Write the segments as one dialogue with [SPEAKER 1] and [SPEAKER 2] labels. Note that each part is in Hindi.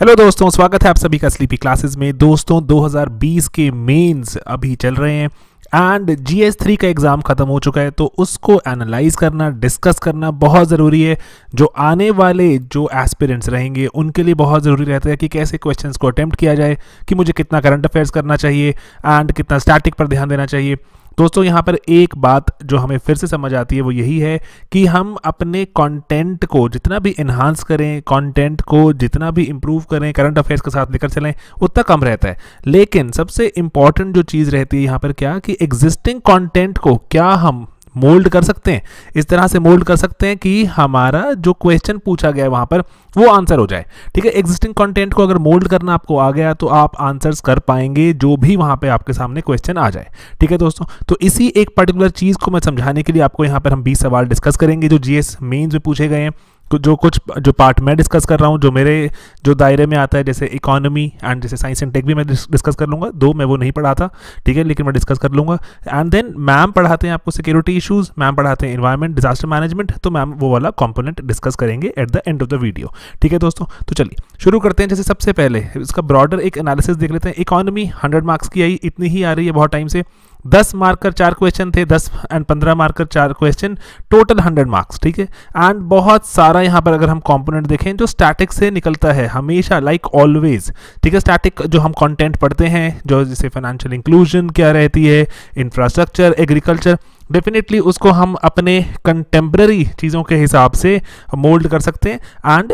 [SPEAKER 1] हेलो दोस्तों, स्वागत है आप सभी का स्लीपी क्लासेस में। दोस्तों 2020 के मेंस अभी चल रहे हैं एंड जी एस थ्री का एग्ज़ाम ख़त्म हो चुका है तो उसको एनालाइज करना डिस्कस करना बहुत ज़रूरी है। जो आने वाले जो एस्पिरेंट्स रहेंगे, उनके लिए बहुत ज़रूरी रहता है कि कैसे क्वेश्चंस को अटेम्प्ट किया जाए, कि मुझे कितना करंट अफेयर्स करना चाहिए एंड कितना स्टैटिक पर ध्यान देना चाहिए। दोस्तों, यहाँ पर एक बात जो हमें फिर से समझ आती है, वो यही है कि हम अपने कंटेंट को जितना भी इन्हांस करें कंटेंट को जितना भी इम्प्रूव करें करंट अफेयर्स के साथ लेकर चलें, उतना कम रहता है। लेकिन सबसे इंपॉर्टेंट जो चीज़ रहती है यहाँ पर क्या? कि एग्जिस्टिंग कॉन्टेंट को क्या हम मोल्ड कर सकते हैं। इस तरह से मोल्ड कर सकते हैं कि हमारा जो क्वेश्चन पूछा गया है वहाँ पर, वो आंसर हो जाए। ठीक है एग्जिस्टिंग कंटेंट को अगर मोल्ड करना आपको आ गया तो आप आंसर्स कर पाएँगे, जो भी वहाँ पे आपके सामने क्वेश्चन आ जाए। ठीक है दोस्तों तो इसी एक पर्टिकुलर चीज़ को मैं समझाने के लिए आपको यहाँ पर हम बीस सवाल डिस्कस करेंगे, जो जीएस मेन्स में पूछे गए हैं। जो कुछ, जो पार्ट मैं डिस्कस कर रहा हूँ, जो मेरे, जो दायरे में आता है, जैसे इकोनॉमी एंड जैसे साइंस एंड टेक भी मैं डिस्कस कर लूँगा। दो मैं वो नहीं पढ़ा था, ठीक है, लेकिन मैं डिस्कस कर लूँगा। एंड देन मैम पढ़ाते हैं आपको सिक्योरिटी इशूज़ मैम पढ़ाते हैं इन्वायरमेंट डिजास्टर मैनेजमेंट तो मैम वो वाला कॉम्पोनेंट डिस्कस करेंगे at the end of the video ठीक है दोस्तों तो चलिए, शुरू करते हैं जैसे सबसे पहले। इसका ब्रॉडर एक एनालिसिस देख लेते हैं। इकोनॉमी हंड्रेड मार्क्स की आई, इतनी ही आ रही है बहुत टाइम से। दस मार्कर चार क्वेश्चन थे, दस एंड पंद्रह मार्कर चार क्वेश्चन टोटल हंड्रेड मार्क्स ठीक है? एंड बहुत सारा यहाँ पर अगर हम कॉम्पोनेंट देखें, जो स्टैटिक से निकलता है, हमेशा लाइक ऑलवेज ठीक है? स्टैटिक जो हम कंटेंट पढ़ते हैं, जो जैसे फाइनेंशियल इंक्लूजन क्या रहती है इंफ्रास्ट्रक्चर एग्रीकल्चर डेफिनेटली उसको हम अपने कंटेम्प्रेरी चीज़ों के हिसाब से मोल्ड कर सकते हैं एंड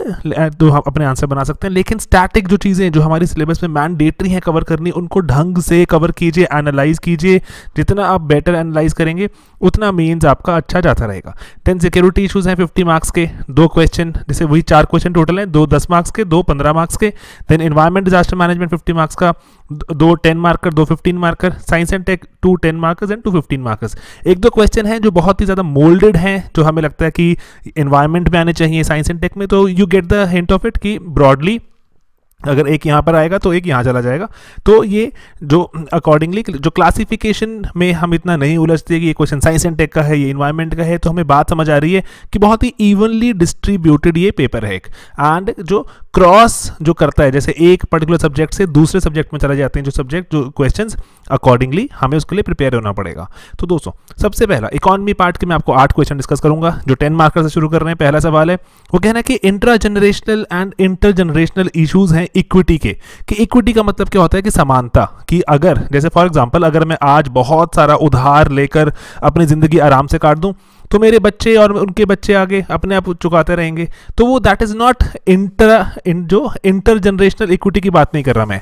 [SPEAKER 1] तो हम अपने आंसर बना सकते हैं। लेकिन स्टैटिक जो चीज़ें जो हमारी सिलेबस में मैंडेटरी हैं कवर करनी, उनको ढंग से कवर कीजिए एनालाइज कीजिए। जितना आप बेटर एनालाइज करेंगे, उतना मीन्स आपका अच्छा जाता रहेगा। देन सिक्योरिटी इशूज़ हैं फिफ्टी मार्क्स के, दो क्वेश्चन जैसे वही चार क्वेश्चन टोटल हैं, दो दस मार्क्स के, दो पंद्रह मार्क्स के। Then environment disaster management fifty marks का, दो टेन मार्कर दो fifteen marker science and tech two ten markers and two fifteen markers एक दो क्वेश्चन हैं जो बहुत ही ज़्यादा मोल्डेड हैं, जो हमें लगता है कि इन्वायरमेंट में आने चाहिए साइंस एंड टेक में तो you get the hint of it कि ब्रॉडली अगर एक यहाँ पर आएगा तो एक यहाँ चला जाएगा। तो ये जो अकॉर्डिंगली जो क्लासिफिकेशन में हम इतना नहीं उलझते कि ये क्वेश्चन साइंस एंड टेक का है, ये इन्वायरमेंट का है तो हमें बात समझ आ रही है कि बहुत ही इवनली डिस्ट्रीब्यूटेड ये पेपर है एक। एंड जो क्रॉस जो करता है, जैसे एक पर्टिकुलर सब्जेक्ट से दूसरे सब्जेक्ट में चले जाते हैं जो सब्जेक्ट जो क्वेश्चन अकॉर्डिंगली हमें उसके लिए प्रिपेयर होना पड़ेगा। तो दोस्तों, सबसे पहला इकोनॉमी पार्ट के मैं आपको आठ क्वेश्चन डिस्कस करूँगा, जो टेन मार्कर से शुरू कर रहे हैं, पहला सवाल है, वो कहना है कि intra generational and inter generational issues हैं इक्विटी के। कि इक्विटी का मतलब क्या होता है कि समानता, कि अगर, जैसे फॉर एग्जांपल अगर मैं आज बहुत सारा उधार लेकर अपनी ज़िंदगी आराम से काट दूँ तो मेरे बच्चे और उनके बच्चे आगे अपने आप चुकाते रहेंगे। तो वो दैट इज़ नॉट इंटर जो इंटर जनरेशनल इक्विटी की बात नहीं कर रहा मैं।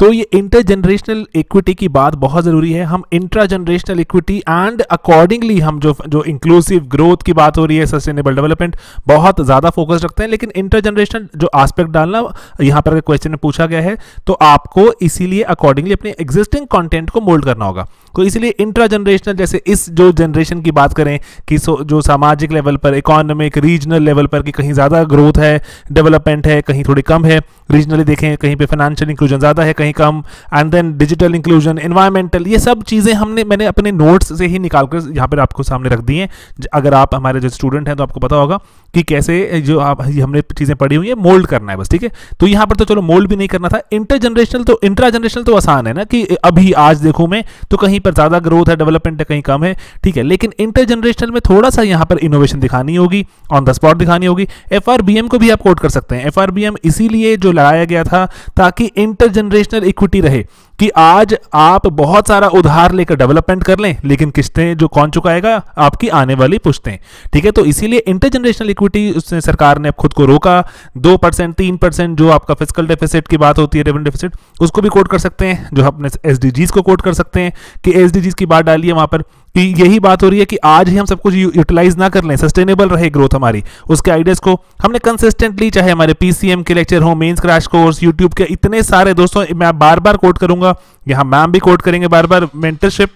[SPEAKER 1] तो ये इंटर जनरेशनल इक्विटी की बात बहुत ज़रूरी है। हम intra generational equity and accordingly हम जो जो इंक्लूसिव ग्रोथ की बात हो रही है सस्टेनेबल डेवलपमेंट बहुत ज़्यादा फोकस रखते हैं। लेकिन इंटर जनरेशनल जो आस्पेक्ट डालना, यहाँ पर क्वेश्चन में पूछा गया है तो आपको इसीलिए अकॉर्डिंगली अपने एग्जिस्टिंग कॉन्टेंट को मोल्ड करना होगा। तो इसलिए इंट्रा जनरेशनल जैसे इस जो जनरेशन की बात करें कि जो सामाजिक लेवल पर इकोनॉमिक रीजनल लेवल पर कि कहीं ज़्यादा ग्रोथ है डेवलपमेंट है, कहीं थोड़ी कम है रीजनली देखें, कहीं पे फाइनेंशियल इंक्लूजन ज़्यादा है, कहीं कम and then digital inclusion environmental ये सब चीज़ें हमने, मैंने अपने नोट्स से ही निकाल कर यहाँ पर आपको सामने रख दी हैं। अगर आप हमारे जो स्टूडेंट हैं तो आपको पता होगा कि कैसे जो आप, हमने चीज़ें पढ़ी हुई है मोल्ड करना है बस, ठीक है? तो यहाँ पर तो चलो मोल्ड भी नहीं करना था। इंटर जनरेशनल तो इंट्रा जनरेशनल तो आसान है ना कि अभी, आज देखूँ मैं तो कहीं पर ज़्यादा ग्रोथ है डेवलपमेंट कहीं कम है, ठीक है। लेकिन इंटर जनरेशनल में थोड़ा सा यहाँ पर इनोवेशन दिखानी होगी ऑन द स्पॉट दिखानी होगी। एफआरबीएम को भी आप कोट कर सकते हैं। एफआरबीएम इसीलिए जो लगाया गया था ताकि इंटर जनरेशनल इक्विटी रहे। कि आज आप बहुत सारा उधार लेकर डेवलपमेंट कर लें, लेकिन किस्तें जो कौन चुकाएगा? आपकी आने वाली पुश्तें। ठीक है तो इसीलिए इंटरजनरेशनल इक्विटी उसने, सरकार ने खुद को रोका। दो परसेंट तीन परसेंट जो आपका फ़िज़िकल डेफिसिट की बात होती है रेवन डेफिसिट उसको भी कोट कर सकते हैं, जो अपने एस को कोट कर सकते हैं कि एस की बात डालिए वहाँ पर। कि यही बात हो रही है कि आज ही हम सब कुछ यूटिलाइज ना कर लें सस्टेनेबल रहे ग्रोथ हमारी। उसके आइडियाज़ को हमने कंसिस्टेंटली चाहे हमारे पीसीएम के लेक्चर हो मेंस क्रैश कोर्स यूट्यूब के इतने सारे दोस्तों, मैं बार बार कोट करूँगा। यहाँ मैम भी कोट करेंगे बार बार मेंटरशिप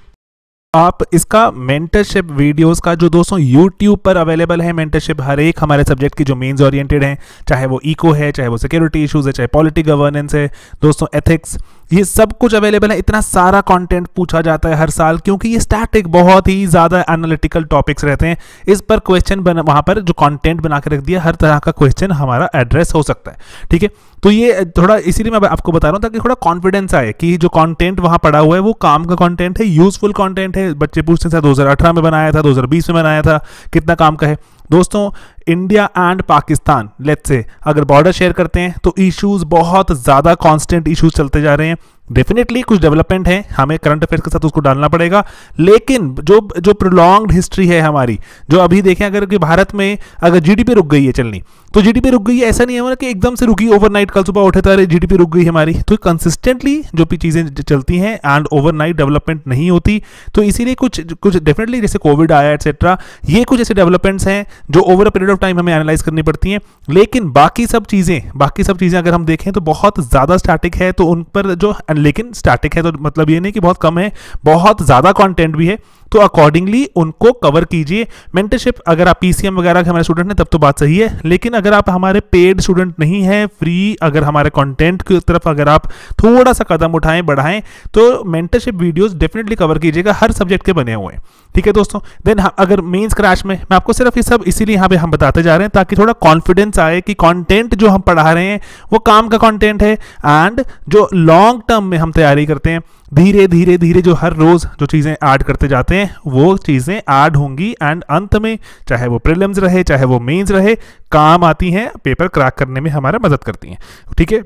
[SPEAKER 1] आप इसका मेंटरशिप वीडियोस का जो दोस्तों यूट्यूब पर अवेलेबल है मेंटरशिप हर एक हमारे सब्जेक्ट की जो मेंस ओरिएंटेड हैं, चाहे वो इको है, चाहे वो सिक्योरिटी इश्यूज़ है, चाहे पॉलिटी गवर्नेंस है, दोस्तों एथिक्स ये सब कुछ अवेलेबल है। इतना सारा कंटेंट पूछा जाता है हर साल, क्योंकि ये स्टैटिक बहुत ही ज़्यादा एनालिटिकल टॉपिक्स रहते हैं। इस पर क्वेश्चन वहाँ पर जो कंटेंट बना के रख दिया, हर तरह का क्वेश्चन हमारा एड्रेस हो सकता है। ठीक है? तो ये थोड़ा इसीलिए मैं आपको बता रहा हूँ ताकि थोड़ा कॉन्फिडेंस आए कि जो कंटेंट वहाँ पड़ा हुआ है, वो काम का कंटेंट है यूजफुल कंटेंट है। बच्चे पूछते हैं दो में बनाया था, दो हज़ार बीस में बनाया था, कितना काम का है? दोस्तों India and Pakistan let's say अगर बॉर्डर शेयर करते हैं तो इश्यूज़ बहुत ज़्यादा कांस्टेंट इश्यूज़ चलते जा रहे हैं। डेफिनेटली कुछ डेवलपमेंट है, हमें करंट अफेयर्स के साथ उसको डालना पड़ेगा। लेकिन जो जो प्रोलॉन्ग्ड हिस्ट्री है हमारी, जो अभी देखें, अगर कि भारत में, अगर जीडीपी रुक गई है चलनी तो जीडीपी रुक गई ऐसा नहीं है ना कि एकदम से रुकी ओवरनाइट कल सुबह उठे तो जीडीपी रुक गई हमारी। तो कंसिस्टेंटली जो भी चीज़ें चलती हैं एंड ओवरनाइट डेवलपमेंट नहीं होती तो इसीलिए कुछ कुछ डेफिनेटली जैसे कोविड आया एटसेट्रा ये कुछ ऐसे डेवलपमेंट्स हैं जो over a period of time हमें एनालाइज करनी पड़ती हैं। लेकिन बाकी सब चीज़ें, बाकी सब चीज़ें अगर हम देखें तो बहुत ज़्यादा स्टैटिक है तो उन पर जो, लेकिन स्टैटिक है तो मतलब ये नहीं कि बहुत कम है, बहुत ज़्यादा कॉन्टेंट भी है। तो अकॉर्डिंगली उनको कवर कीजिए। मेंटरशिप अगर आप पीसीएम वगैरह के हमारे स्टूडेंट हैं, तब तो बात सही है। लेकिन अगर आप हमारे पेड स्टूडेंट नहीं हैं फ्री अगर हमारे कंटेंट की तरफ़ अगर आप थोड़ा सा कदम उठाएँ, बढ़ाएँ तो मेंटरशिप वीडियोस डेफिनेटली कवर कीजिएगा, हर सब्जेक्ट के बने हुए। हैं ठीक है दोस्तों? देन अगर मेंस क्रैश में, मैं आपको सिर्फ़ ये सब इसीलिए यहाँ पे हम बताते जा रहे हैं ताकि थोड़ा कॉन्फिडेंस आए कि कंटेंट जो हम पढ़ा रहे हैं, वो काम का कंटेंट है। एंड जो लॉन्ग टर्म में हम तैयारी करते हैं धीरे धीरे धीरे जो हर रोज जो चीज़ें ऐड करते जाते हैं, वो चीज़ें ऐड होंगी एंड अंत में चाहे वो प्रिलिम्स रहे, चाहे वो मेंस रहे, काम आती हैं पेपर क्रैक करने में हमारा मदद करती हैं। ठीक है?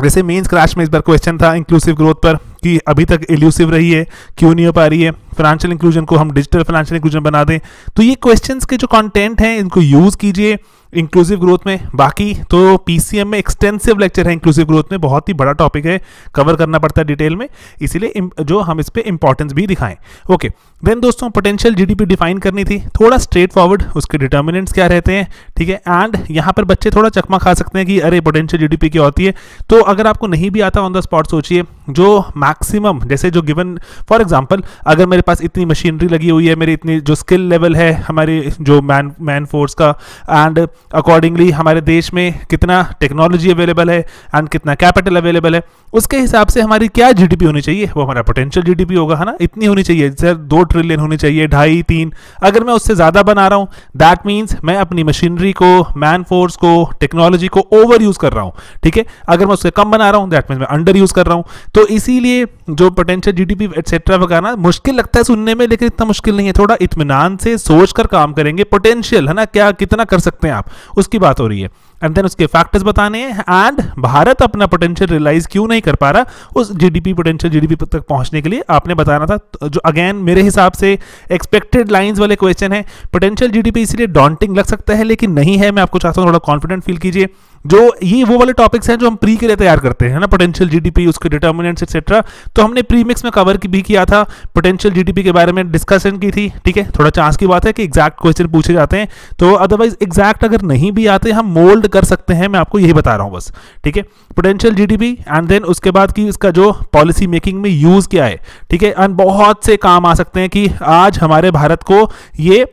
[SPEAKER 1] वैसे मेंस क्रैश में इस बार क्वेश्चन था इंक्लूसिव ग्रोथ पर कि अभी तक एल्यूसिव रही है, क्यों नहीं हो पा रही है? फाइनेंशियल इंक्लूजन को हम डिजिटल फाइनेंशियल इंक्लूजन बना दें। तो ये क्वेश्चन के जो कॉन्टेंट हैं, इनको यूज़ कीजिए इंक्लूसिव ग्रोथ में। बाकी तो पीसीएम में एक्सटेंसिव लेक्चर है इंक्लूसिव ग्रोथ में। बहुत ही बड़ा टॉपिक है कवर करना पड़ता है डिटेल में। इसीलिए जो हम इस पर इंपॉर्टेंस भी दिखाएँ। ओके देन दोस्तों पोटेंशियल जीडीपी डिफाइन करनी थी। थोड़ा स्ट्रेट फॉरवर्ड उसके डिटर्मिनेंट्स क्या रहते हैं, ठीक है? एंड यहाँ पर बच्चे थोड़ा चकमा खा सकते हैं कि, अरे पोटेंशियल जीडीपी क्या होती है? तो अगर आपको नहीं भी आता ऑन द स्पॉट सोचिए। जो मैक्सिमम जैसे जो गिवन फॉर एग्ज़ाम्पल अगर मेरे पास इतनी मशीनरी लगी हुई है, मेरी इतनी जो स्किल लेवल है, हमारी जो मैन मैन फोर्स का एंड अकॉर्डिंगली हमारे देश में कितना टेक्नोलॉजी अवेलेबल है एंड कितना कैपिटल अवेलेबल है, उसके हिसाब से हमारी क्या जीडीपी होनी चाहिए? वो हमारा पोटेंशियल जीडीपी होगा, है ना? इतनी होनी चाहिए। सर, दो ट्रिलियन होनी चाहिए, ढाई, तीन। अगर मैं उससे ज़्यादा बना रहा हूँ दैट मीन्स मैं अपनी मशीनरी को मैन फोर्स को टेक्नोलॉजी को ओवर यूज़ कर रहा हूँ, ठीक है? अगर मैं उससे कम बना रहा हूँ दैट मीन्स मैं अंडर यूज़ कर रहा हूँ। तो इसीलिए जो पोटेंशियल जीडीपी एटसेट्रा वगैरह, मुश्किल लगता है सुनने में, लेकिन इतना मुश्किल नहीं है। थोड़ा इतमान से सोच कर काम करेंगे। पोटेंशियल है ना? क्या, कितना कर सकते हैं आप? उसकी बात हो रही है। एंड देन उसके फैक्टर्स बताने हैं। एंड भारत अपना पोटेंशियल रियलाइज़ क्यों नहीं कर पा रहा? उस जीडीपी पोटेंशियल जीडीपी तक पहुँचने के लिए आपने बताना था। जो अगेन मेरे हिसाब से एक्सपेक्टेड लाइंस वाले क्वेश्चन है। पोटेंशियल जीडीपी इसलिए डॉन्टिंग लग सकता है, लेकिन नहीं है। मैं आपको चाहता हूँ थोड़ा कॉन्फिडेंट फील कीजिए। जो ये वो वाले टॉपिक्स हैं जो हम प्री के लिए तैयार करते हैं ना? पोटेंशियल जीडीपी उसके डिटर्मिनेंट्स एक्सेट्रा तो हमने प्री मिक्स में कवर भी किया था। पोटेंशियल जीडीपी के बारे में डिस्कशन की थी, ठीक है? थोड़ा चांस की बात है कि एग्जैक्ट क्वेश्चन पूछे जाते हैं। तो अदरवाइज़ एग्जैक्ट अगर नहीं भी आते, हम मोल्ड कर सकते हैं, मैं आपको यही बता रहा हूँ बस, ठीक है? पोटेंशियल जीडीपी एंड देन उसके बाद की इसका जो पॉलिसी मेकिंग में यूज़ क्या है, ठीक है? एंड बहुत से काम आ सकते हैं कि आज हमारे भारत को ये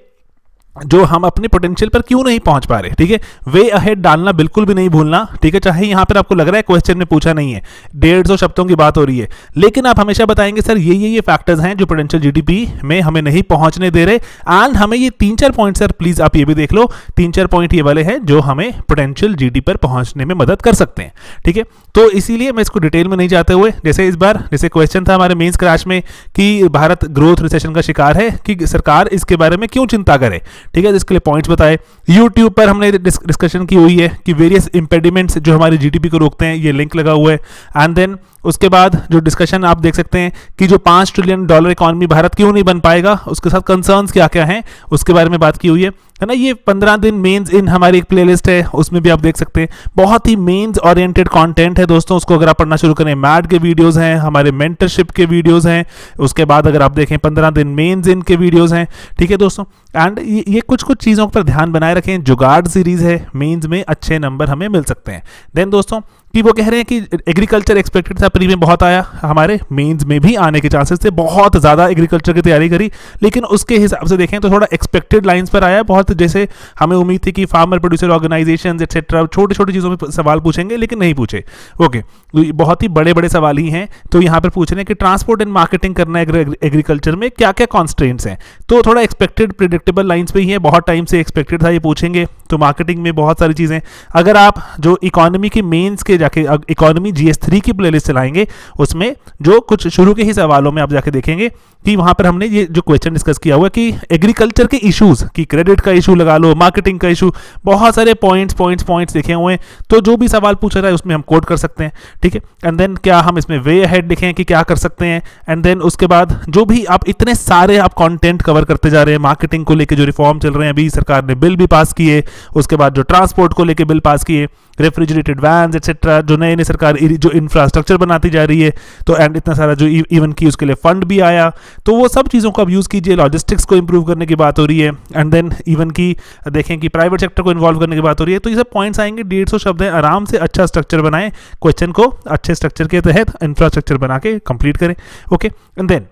[SPEAKER 1] जो हम अपने पोटेंशियल पर क्यों नहीं पहुँच पा रहे, ठीक है? वे अहेड डालना बिल्कुल भी नहीं भूलना, ठीक है? चाहे यहाँ पर आपको लग रहा है क्वेश्चन में पूछा नहीं है, डेढ़ सौ शब्दों की बात हो रही है, लेकिन आप हमेशा बताएँगे, सर, ये ये ये फैक्टर्स हैं जो पोटेंशियल जीडीपी में हमें नहीं पहुँचने दे रहे एंड हमें ये तीन चार पॉइंट सर प्लीज़ आप ये भी देख लो, तीन चार पॉइंट ये वाले हैं जो हमें पोटेंशियल जीडी पर पहुँचने में मदद कर सकते हैं, ठीक है? तो इसीलिए मैं इसको डिटेल में नहीं जाते हुए, जैसे इस बार, जैसे क्वेश्चन था हमारे मेन्स क्रैश में कि भारत ग्रोथ रिसेशन का शिकार है, कि सरकार इसके बारे में क्यों चिंता करे ठीक है इसके लिए पॉइंट पॉइंट्स बताए। यूट्यूब पर हमने डिस्कशन की हुई है कि वेरियस इंपेडिमेंट्स जो हमारे जीडीपी को रोकते हैं, ये लिंक लगा हुआ है। एंड देन उसके बाद जो डिस्कशन आप देख सकते हैं कि जो पाँच ट्रिलियन डॉलर इकॉनमी भारत क्यों नहीं बन पाएगा उसके साथ कंसर्न्स क्या क्या हैं उसके बारे में बात की हुई है। है ना ये पंद्रह दिन मेंस इन हमारी एक प्लेलिस्ट है उसमें भी आप देख सकते हैं। बहुत ही मेंस ओरिएंटेड कंटेंट है दोस्तों उसको अगर आप पढ़ना शुरू करें मैड के वीडियोस हैं हमारे मेंटरशिप के वीडियोस हैं उसके बाद अगर आप देखें पंद्रह दिन मेंस इन के वीडियोस हैं ठीक है दोस्तों? एंड ये, ये कुछ कुछ चीज़ों पर ध्यान बनाए रखें जुगाड़ सीरीज़ है मेन्स में अच्छे नंबर हमें मिल सकते हैं। देन दोस्तों कि वो कह रहे हैं कि एग्रीकल्चर एक्सपेक्टेड था, प्री में बहुत आया। हमारे मेंस में भी आने के चांसेस थे। बहुत ज़्यादा एग्रीकल्चर की तैयारी करी। लेकिन उसके हिसाब से देखें तो थोड़ा एक्सपेक्टेड लाइंस पर आया। बहुत जैसे हमें उम्मीद थी कि फार्मर प्रोड्यूसर ऑर्गेनाइजेशन एक्सेट्रा छोटे छोटे चीज़ों में सवाल पूछेंगे, लेकिन नहीं पूछे। ओके तो बहुत ही बड़े बड़े सवाल ही हैं। तो यहाँ पर पूछ रहे हैं कि ट्रांसपोर्ट एंड मार्केटिंग करना एग्रीकल्चर में क्या क्या कॉन्स्ट्रेंट्स हैं? तो थोड़ा एक्सपेक्टेड प्रिडिक्टेबल लाइन्स पर ही है। बहुत टाइम से एक्सपेक्टेड था, ये पूछेंगे। तो मार्केटिंग में बहुत सारी चीज़ें। अगर आप जो इकोनॉमी की मेन्स के जाके इकोनॉमी जी एस थ्री की प्लेलिस्ट चलाएँगे, उसमें जो कुछ शुरू के ही सवालों में आप जाके देखेंगे कि वहाँ पर हमने ये जो क्वेश्चन डिस्कस किया हुआ कि एग्रीकल्चर के इश्यूज़ कि क्रेडिट का इशू लगा लो मार्केटिंग का इशू बहुत सारे पॉइंट्स पॉइंट्स पॉइंट्स देखे हुए हैं। तो जो भी सवाल पूछा है उसमें हम कोड कर सकते हैं, ठीक है? एंड देन क्या हम इसमें वे हेड लिखें कि क्या कर सकते हैं? एंड देन उसके बाद जो भी आप इतने सारे आप कंटेंट कवर करते जा रहे हैं मार्केटिंग को लेकर जो रिफॉर्म चल रहे हैं, अभी सरकार ने बिल भी पास किए, उसके बाद जो ट्रांसपोर्ट को लेकर बिल पास किए रेफ्रिजरेटेड वैन एक्सेट्रा जो नए नए सरकार जो इंफ्रास्ट्रक्चर बनाती जा रही है तो एंड इतना सारा जो इवन की उसके लिए फंड भी आया तो वो सब चीज़ों को आप यूज़ कीजिए लॉजिस्टिक्स को इंप्रूव करने की बात हो रही है एंड देन इवन की देखें कि प्राइवेट सेक्टर को इन्वॉल्व करने की बात हो रही है तो ये सब पॉइंट्स आएँगे, डेढ़ शब्द हैं, आराम से अच्छा स्ट्रक्चर बनाएँ क्वेश्चन को अच्छे स्ट्रक्चर के तहत इंफ्रास्ट्रक्चर बना के कंप्लीट करें ओके एंड देन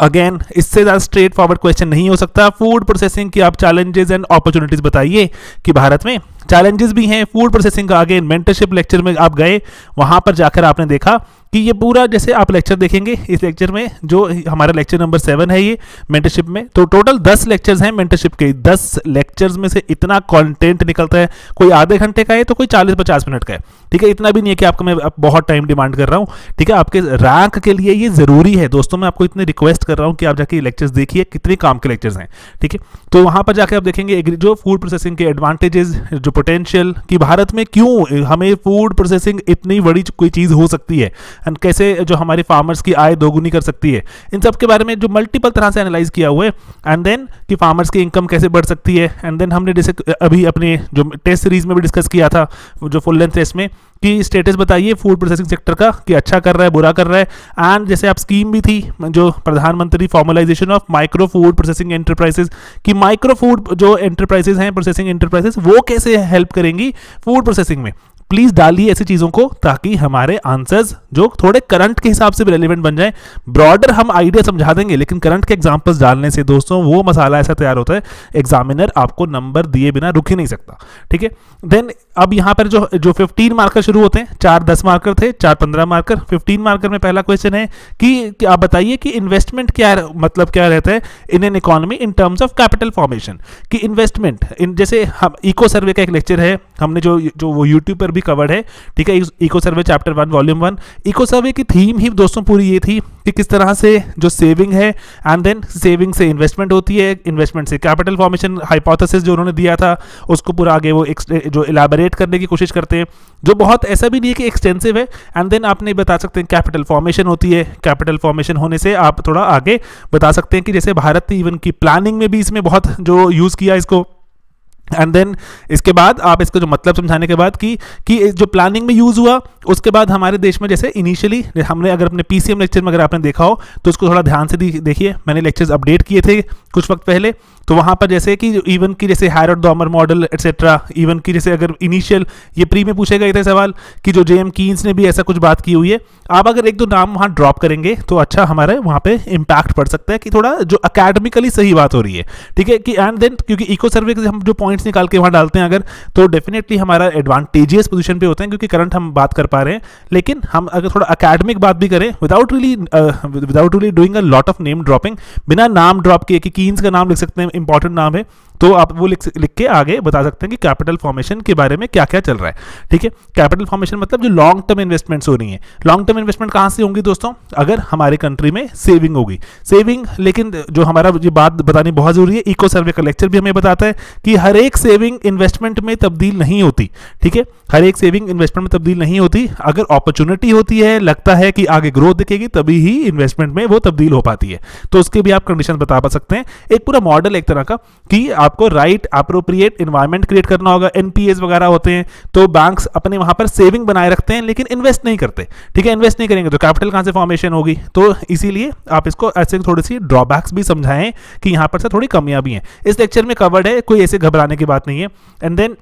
[SPEAKER 1] अगेन इससे ज़्यादा स्ट्रेट फॉरवर्ड क्वेश्चन नहीं हो सकता फ़ूड प्रोसेसिंग की आप चैलेंजेस एंड अपॉर्चुनिटीज़ बताइए कि भारत में चैलेंजेस भी हैं फ़ूड प्रोसेसिंग का अगेन मेंटरशिप लेक्चर में आप गए, वहाँ पर जाकर आपने देखा कि ये पूरा जैसे आप लेक्चर देखेंगे, इस लेक्चर में जो हमारा लेक्चर नंबर सेवन है ये मेंटरशिप में तो टोटल दस लेक्चर्स हैं मेंटरशिप के। दस लेक्चर्स में से इतना कंटेंट निकलता है, कोई आधे घंटे का है तो कोई चालीस पचास मिनट का है। ठीक है, इतना भी नहीं है कि आपको मैं बहुत टाइम डिमांड कर रहा हूँ। ठीक है, आपके रैंक के लिए ये ज़रूरी है। दोस्तों, मैं आपको इतने रिक्वेस्ट कर रहा हूँ कि आप जाके लेक्चर्स देखिए, कितने काम के लेक्चर्स हैं। ठीक है तो वहाँ पर जाकर आप देखेंगे जो फ़ूड प्रोसेसिंग के एडवांटेजेस जो पोटेंशियल कि भारत में क्यों, हमें फ़ूड प्रोसेसिंग इतनी बड़ी कोई चीज़ हो सकती है? एंड कैसे जो हमारे फार्मर्स की आय दोगुनी कर सकती है? इन सब के बारे में जो मल्टीपल तरह से एनालाइज किया हुआ है एंड देन कि फार्मर्स की इनकम कैसे बढ़ सकती है? एंड देन हमने अभी अपने जो टेस्ट सीरीज़ में भी डिस्कस किया था, जो फुल लेंथ टेस्ट में कि स्टेटस बताइए फ़ूड प्रोसेसिंग सेक्टर का, कि अच्छा कर रहा है, बुरा कर रहा है। एंड जैसे आप स्कीम भी थी, जो Pradhan Mantri formalisation of micro food processing enterprises कि माइक्रो फ़ूड जो एंटरप्राइजेस हैं प्रोसेसिंग एंटरप्राइजेस वो कैसे हेल्प करेंगी फ़ूड प्रोसेसिंग में? प्लीज़ डालिए ऐसी चीज़ों को ताकि हमारे आंसर्स जो थोड़े करंट के हिसाब से भी रेलिवेंट बन जाए। ब्रॉडर हम आइडिया समझा देंगे लेकिन करंट के एग्जाम्पल्स डालने से दोस्तों वो मसाला ऐसा तैयार होता है एग्जामिनर आपको नंबर दिए बिना रुक ही नहीं सकता ठीक है? देन अब यहाँ पर जो जो 15 मार्कर शुरू होते हैं चार दस मार्कर थे चार पंद्रह मार्कर 15 मार्कर में पहला क्वेश्चन है कि, कि आप बताइए कि इन्वेस्टमेंट क्या मतलब क्या रहता है in an economy in terms of capital formation कि इन्वेस्टमेंट इन जैसे हम इको सर्वे का एक लेक्चर है हमने जो जो वो यूट्यूब पर भी कवर्ड है, ठीक है eco survey chapter one volume one eco survey की थीम ही दोस्तों पूरी ये थी कि किस तरह से जो सेविंग है एंड देन सेविंग से इन्वेस्टमेंट होती है इन्वेस्टमेंट से कैपिटल फॉर्मेशन हाइपोथेसिस जो उन्होंने दिया था, उसको पूरा आगे वो जो इलाबरेट करने की कोशिश करते हैं। जो बहुत ऐसा भी नहीं है कि एक्सटेंसिव है एंड देन आपने बता सकते हैं कैपिटल फॉर्मेशन होती है कैपिटल फॉर्मेशन होने से आप थोड़ा आगे बता सकते हैं कि जैसे भारत इवन की प्लानिंग में भी इसमें बहुत जो यूज़ किया इसको। एंड देन इसके बाद आप इसको जो मतलब समझाने के बाद कि कि जो प्लानिंग में यूज़ हुआ, उसके बाद हमारे देश में जैसे इनिशियली हमने अगर अपने पीसीएम लेक्चर में अगर आपने देखा हो तो उसको थोड़ा ध्यान से देखिए, मैंने लेक्चर्स अपडेट किए थे कुछ वक्त पहले तो वहाँ पर जैसे कि इवन की जैसे Harrod Domar model etcetera even की जैसे अगर इनिशियल ये प्री में पूछे गए थे सवाल कि जो जे एम कीन्स ने भी ऐसा कुछ बात की हुई है, आप अगर एक दो नाम वहाँ ड्रॉप करेंगे तो अच्छा हमारे वहाँ पे इम्पैक्ट पड़ सकता है कि थोड़ा जो अकेडमिकली सही बात हो रही है। ठीक है कि एंड देन क्योंकि इको सर्वे हम जो पॉइंट्स निकाल के वहाँ डालते हैं अगर तो डेफिनेटली हमारा एडवांटेजियस पोजिशन पे होते हैं क्योंकि करंट हम बात कर पा रहे हैं। लेकिन हम अगर थोड़ा अकेडमिक बात भी करें without really without really doing a lot of name dropping बिना नाम ड्रॉप किए कि कीन्स का नाम लिख सकते हैं इंपॉर्टेंट नाम है। तो आप वो लिख लिख के आगे बता सकते हैं कि कैपिटल फॉर्मेशन के बारे में क्या क्या चल रहा है। ठीक है? कैपिटल फॉर्मेशन मतलब जो लॉन्ग टर्म इन्वेस्टमेंट्स हो रही है। लॉन्ग टर्म इन्वेस्टमेंट कहाँ से होंगी दोस्तों? अगर हमारे कंट्री में सेविंग होगी। सेविंग लेकिन जो हमारा ये बात बतानी बहुत ज़रूरी है। इको सर्वे का लेक्चर भी हमें बताता है कि हर एक सेविंग इन्वेस्टमेंट में तब्दील नहीं होती। ठीक है? हर एक सेविंग इन्वेस्टमेंट में तब्दील नहीं होती। अगर अपॉर्चुनिटी होती है, लगता है कि आगे ग्रोथ दिखेगी, तभी ही इन्वेस्टमेंट में वो तब्दील हो पाती है। तो उसके भी आप कंडीशन बता पा सकते हैं। एक पूरा मॉडल एक तरह का कि आपको राइट अप्रोप्रिएट इन्वायरमेंट क्रिएट करना होगा। एनपीएस वगैरह होते हैं तो बैंक्स अपने वहाँ पर सेविंग बनाए रखते हैं, लेकिन इन्वेस्ट नहीं करते। ठीक है इन्वेस्ट नहीं करेंगे तो कैपिटल कहाँ से फॉर्मेशन होगी? तो इसीलिए आप इसको ऐसे थोड़ी सी ड्रॉबैक्स भी समझाएँ कि यहाँ पर से थोड़ी कमियाँ भी हैं। इस लेक्चर में कवर्ड है, कोई ऐसे घबराने की बात नहीं है। एंड देन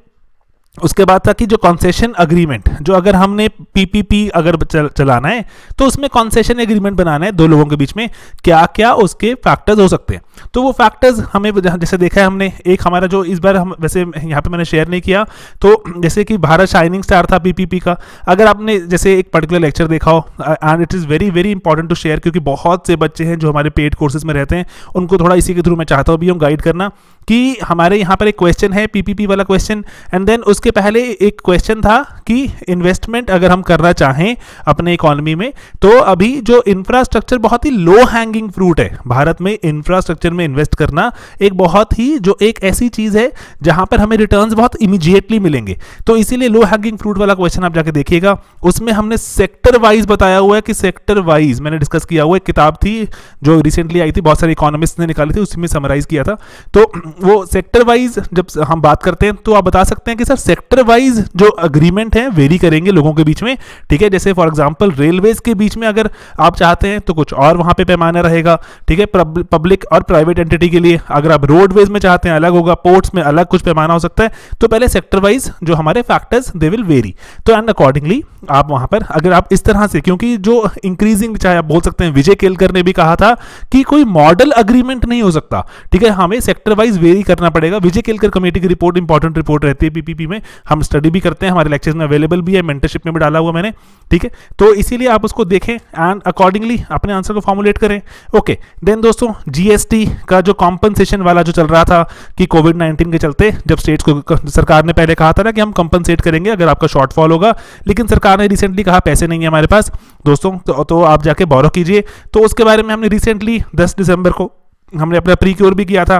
[SPEAKER 1] उसके बाद था कि जो कॉन्सेशन अग्रीमेंट जो अगर हमने पीपीपी अगर चल, चलाना है तो उसमें कॉन्सेशन एग्रीमेंट बनाना है दो लोगों के बीच में क्या क्या उसके फैक्टर्स हो सकते हैं। तो वो फैक्टर्स हमें जैसे देखा है हमने एक हमारा जो इस बार हम वैसे यहाँ पे मैंने शेयर नहीं किया तो जैसे कि भारत शाइनिंग स्टार था पीपीपी का। अगर आपने जैसे एक पर्टिकुलर लेक्चर देखा हो and it is very very important to share क्योंकि बहुत से बच्चे हैं जो हमारे पेड कोर्सेज में रहते हैं उनको थोड़ा इसी के थ्रू मैं चाहता हूँ भी हम गाइड करना। कि हमारे यहाँ पर एक क्वेश्चन है पीपीपी वाला क्वेश्चन एंड देन उसके पहले एक क्वेश्चन था कि इन्वेस्टमेंट अगर हम करना चाहें अपने इकोनॉमी में तो अभी जो इंफ्रास्ट्रक्चर बहुत ही लो हैंगिंग फ्रूट है, भारत में इंफ्रास्ट्रक्चर में इन्वेस्ट करना एक बहुत ही जो एक ऐसी चीज़ है जहाँ पर हमें रिटर्न बहुत इमीजिएटली मिलेंगे। तो इसीलिए लो हैंगिंग फ्रूट वाला क्वेश्चन आप जाके देखिएगा। उसमें हमने सेक्टर वाइज बताया हुआ है कि सेक्टर वाइज मैंने डिस्कस किया हुआ एक किताब थी जो रिसेंटली आई थी, बहुत सारे इकोनॉमिस्ट ने निकाली थी उसमें समराइज किया था। तो वो सेक्टर वाइज जब हम बात करते हैं तो आप बता सकते हैं कि सर सेक्टर वाइज जो अग्रीमेंट है वेरी करेंगे लोगों के बीच में। ठीक है, जैसे फॉर एग्जांपल रेलवेज के बीच में अगर आप चाहते हैं तो कुछ और वहाँ पे पैमाना रहेगा। ठीक है पब्लिक और प्राइवेट एंटिटी के लिए अगर आप रोडवेज़ में चाहते हैं, अलग होगा पोर्ट्स में अलग कुछ पैमाना हो सकता है तो पहले सेक्टर वाइज जो हमारे फैक्टर्स दे विल वेरी तो एंड अकॉर्डिंगली आप वहाँ पर अगर आप इस तरह से, क्योंकि जो इंक्रीजिंग चाहे आप बोल सकते हैं, विजय केलकर ने भी कहा था कि कोई मॉडल अग्रीमेंट नहीं हो सकता। ठीक है, हमें सेक्टर वाइज वेरी करना पड़ेगा। विजय केलकर कमेटी की रिपोर्ट इंपॉर्टेंट रिपोर्ट रहती है पीपीपी में। हम स्टडी भी करते हैं हमारे लेक्चर्स में अवेलेबल भी है मेंटरशिप में भी डाला हुआ मैंने ठीक है? तो इसीलिए आप उसको देखें एंड अकॉर्डिंगली अपने आंसर को फॉर्मुलेट करें। ओके देन दोस्तों जीएसटी का जो कॉम्पनसेशन वाला जो चल रहा था कि कोविड नाइन्टीन के चलते जब स्टेट्स को सरकार ने पहले कहा था ना कि हम कंपनसेट करेंगे अगर आपका शॉर्टफॉल होगा लेकिन सरकार ने रिसेंटली कहा पैसे नहीं है हमारे पास। दोस्तों तो, तो आप जाके बोरो कीजिए। तो उसके बारे में हमने रिसेंटली दस दिसंबर को हमने अपना प्री क्योर भी किया था।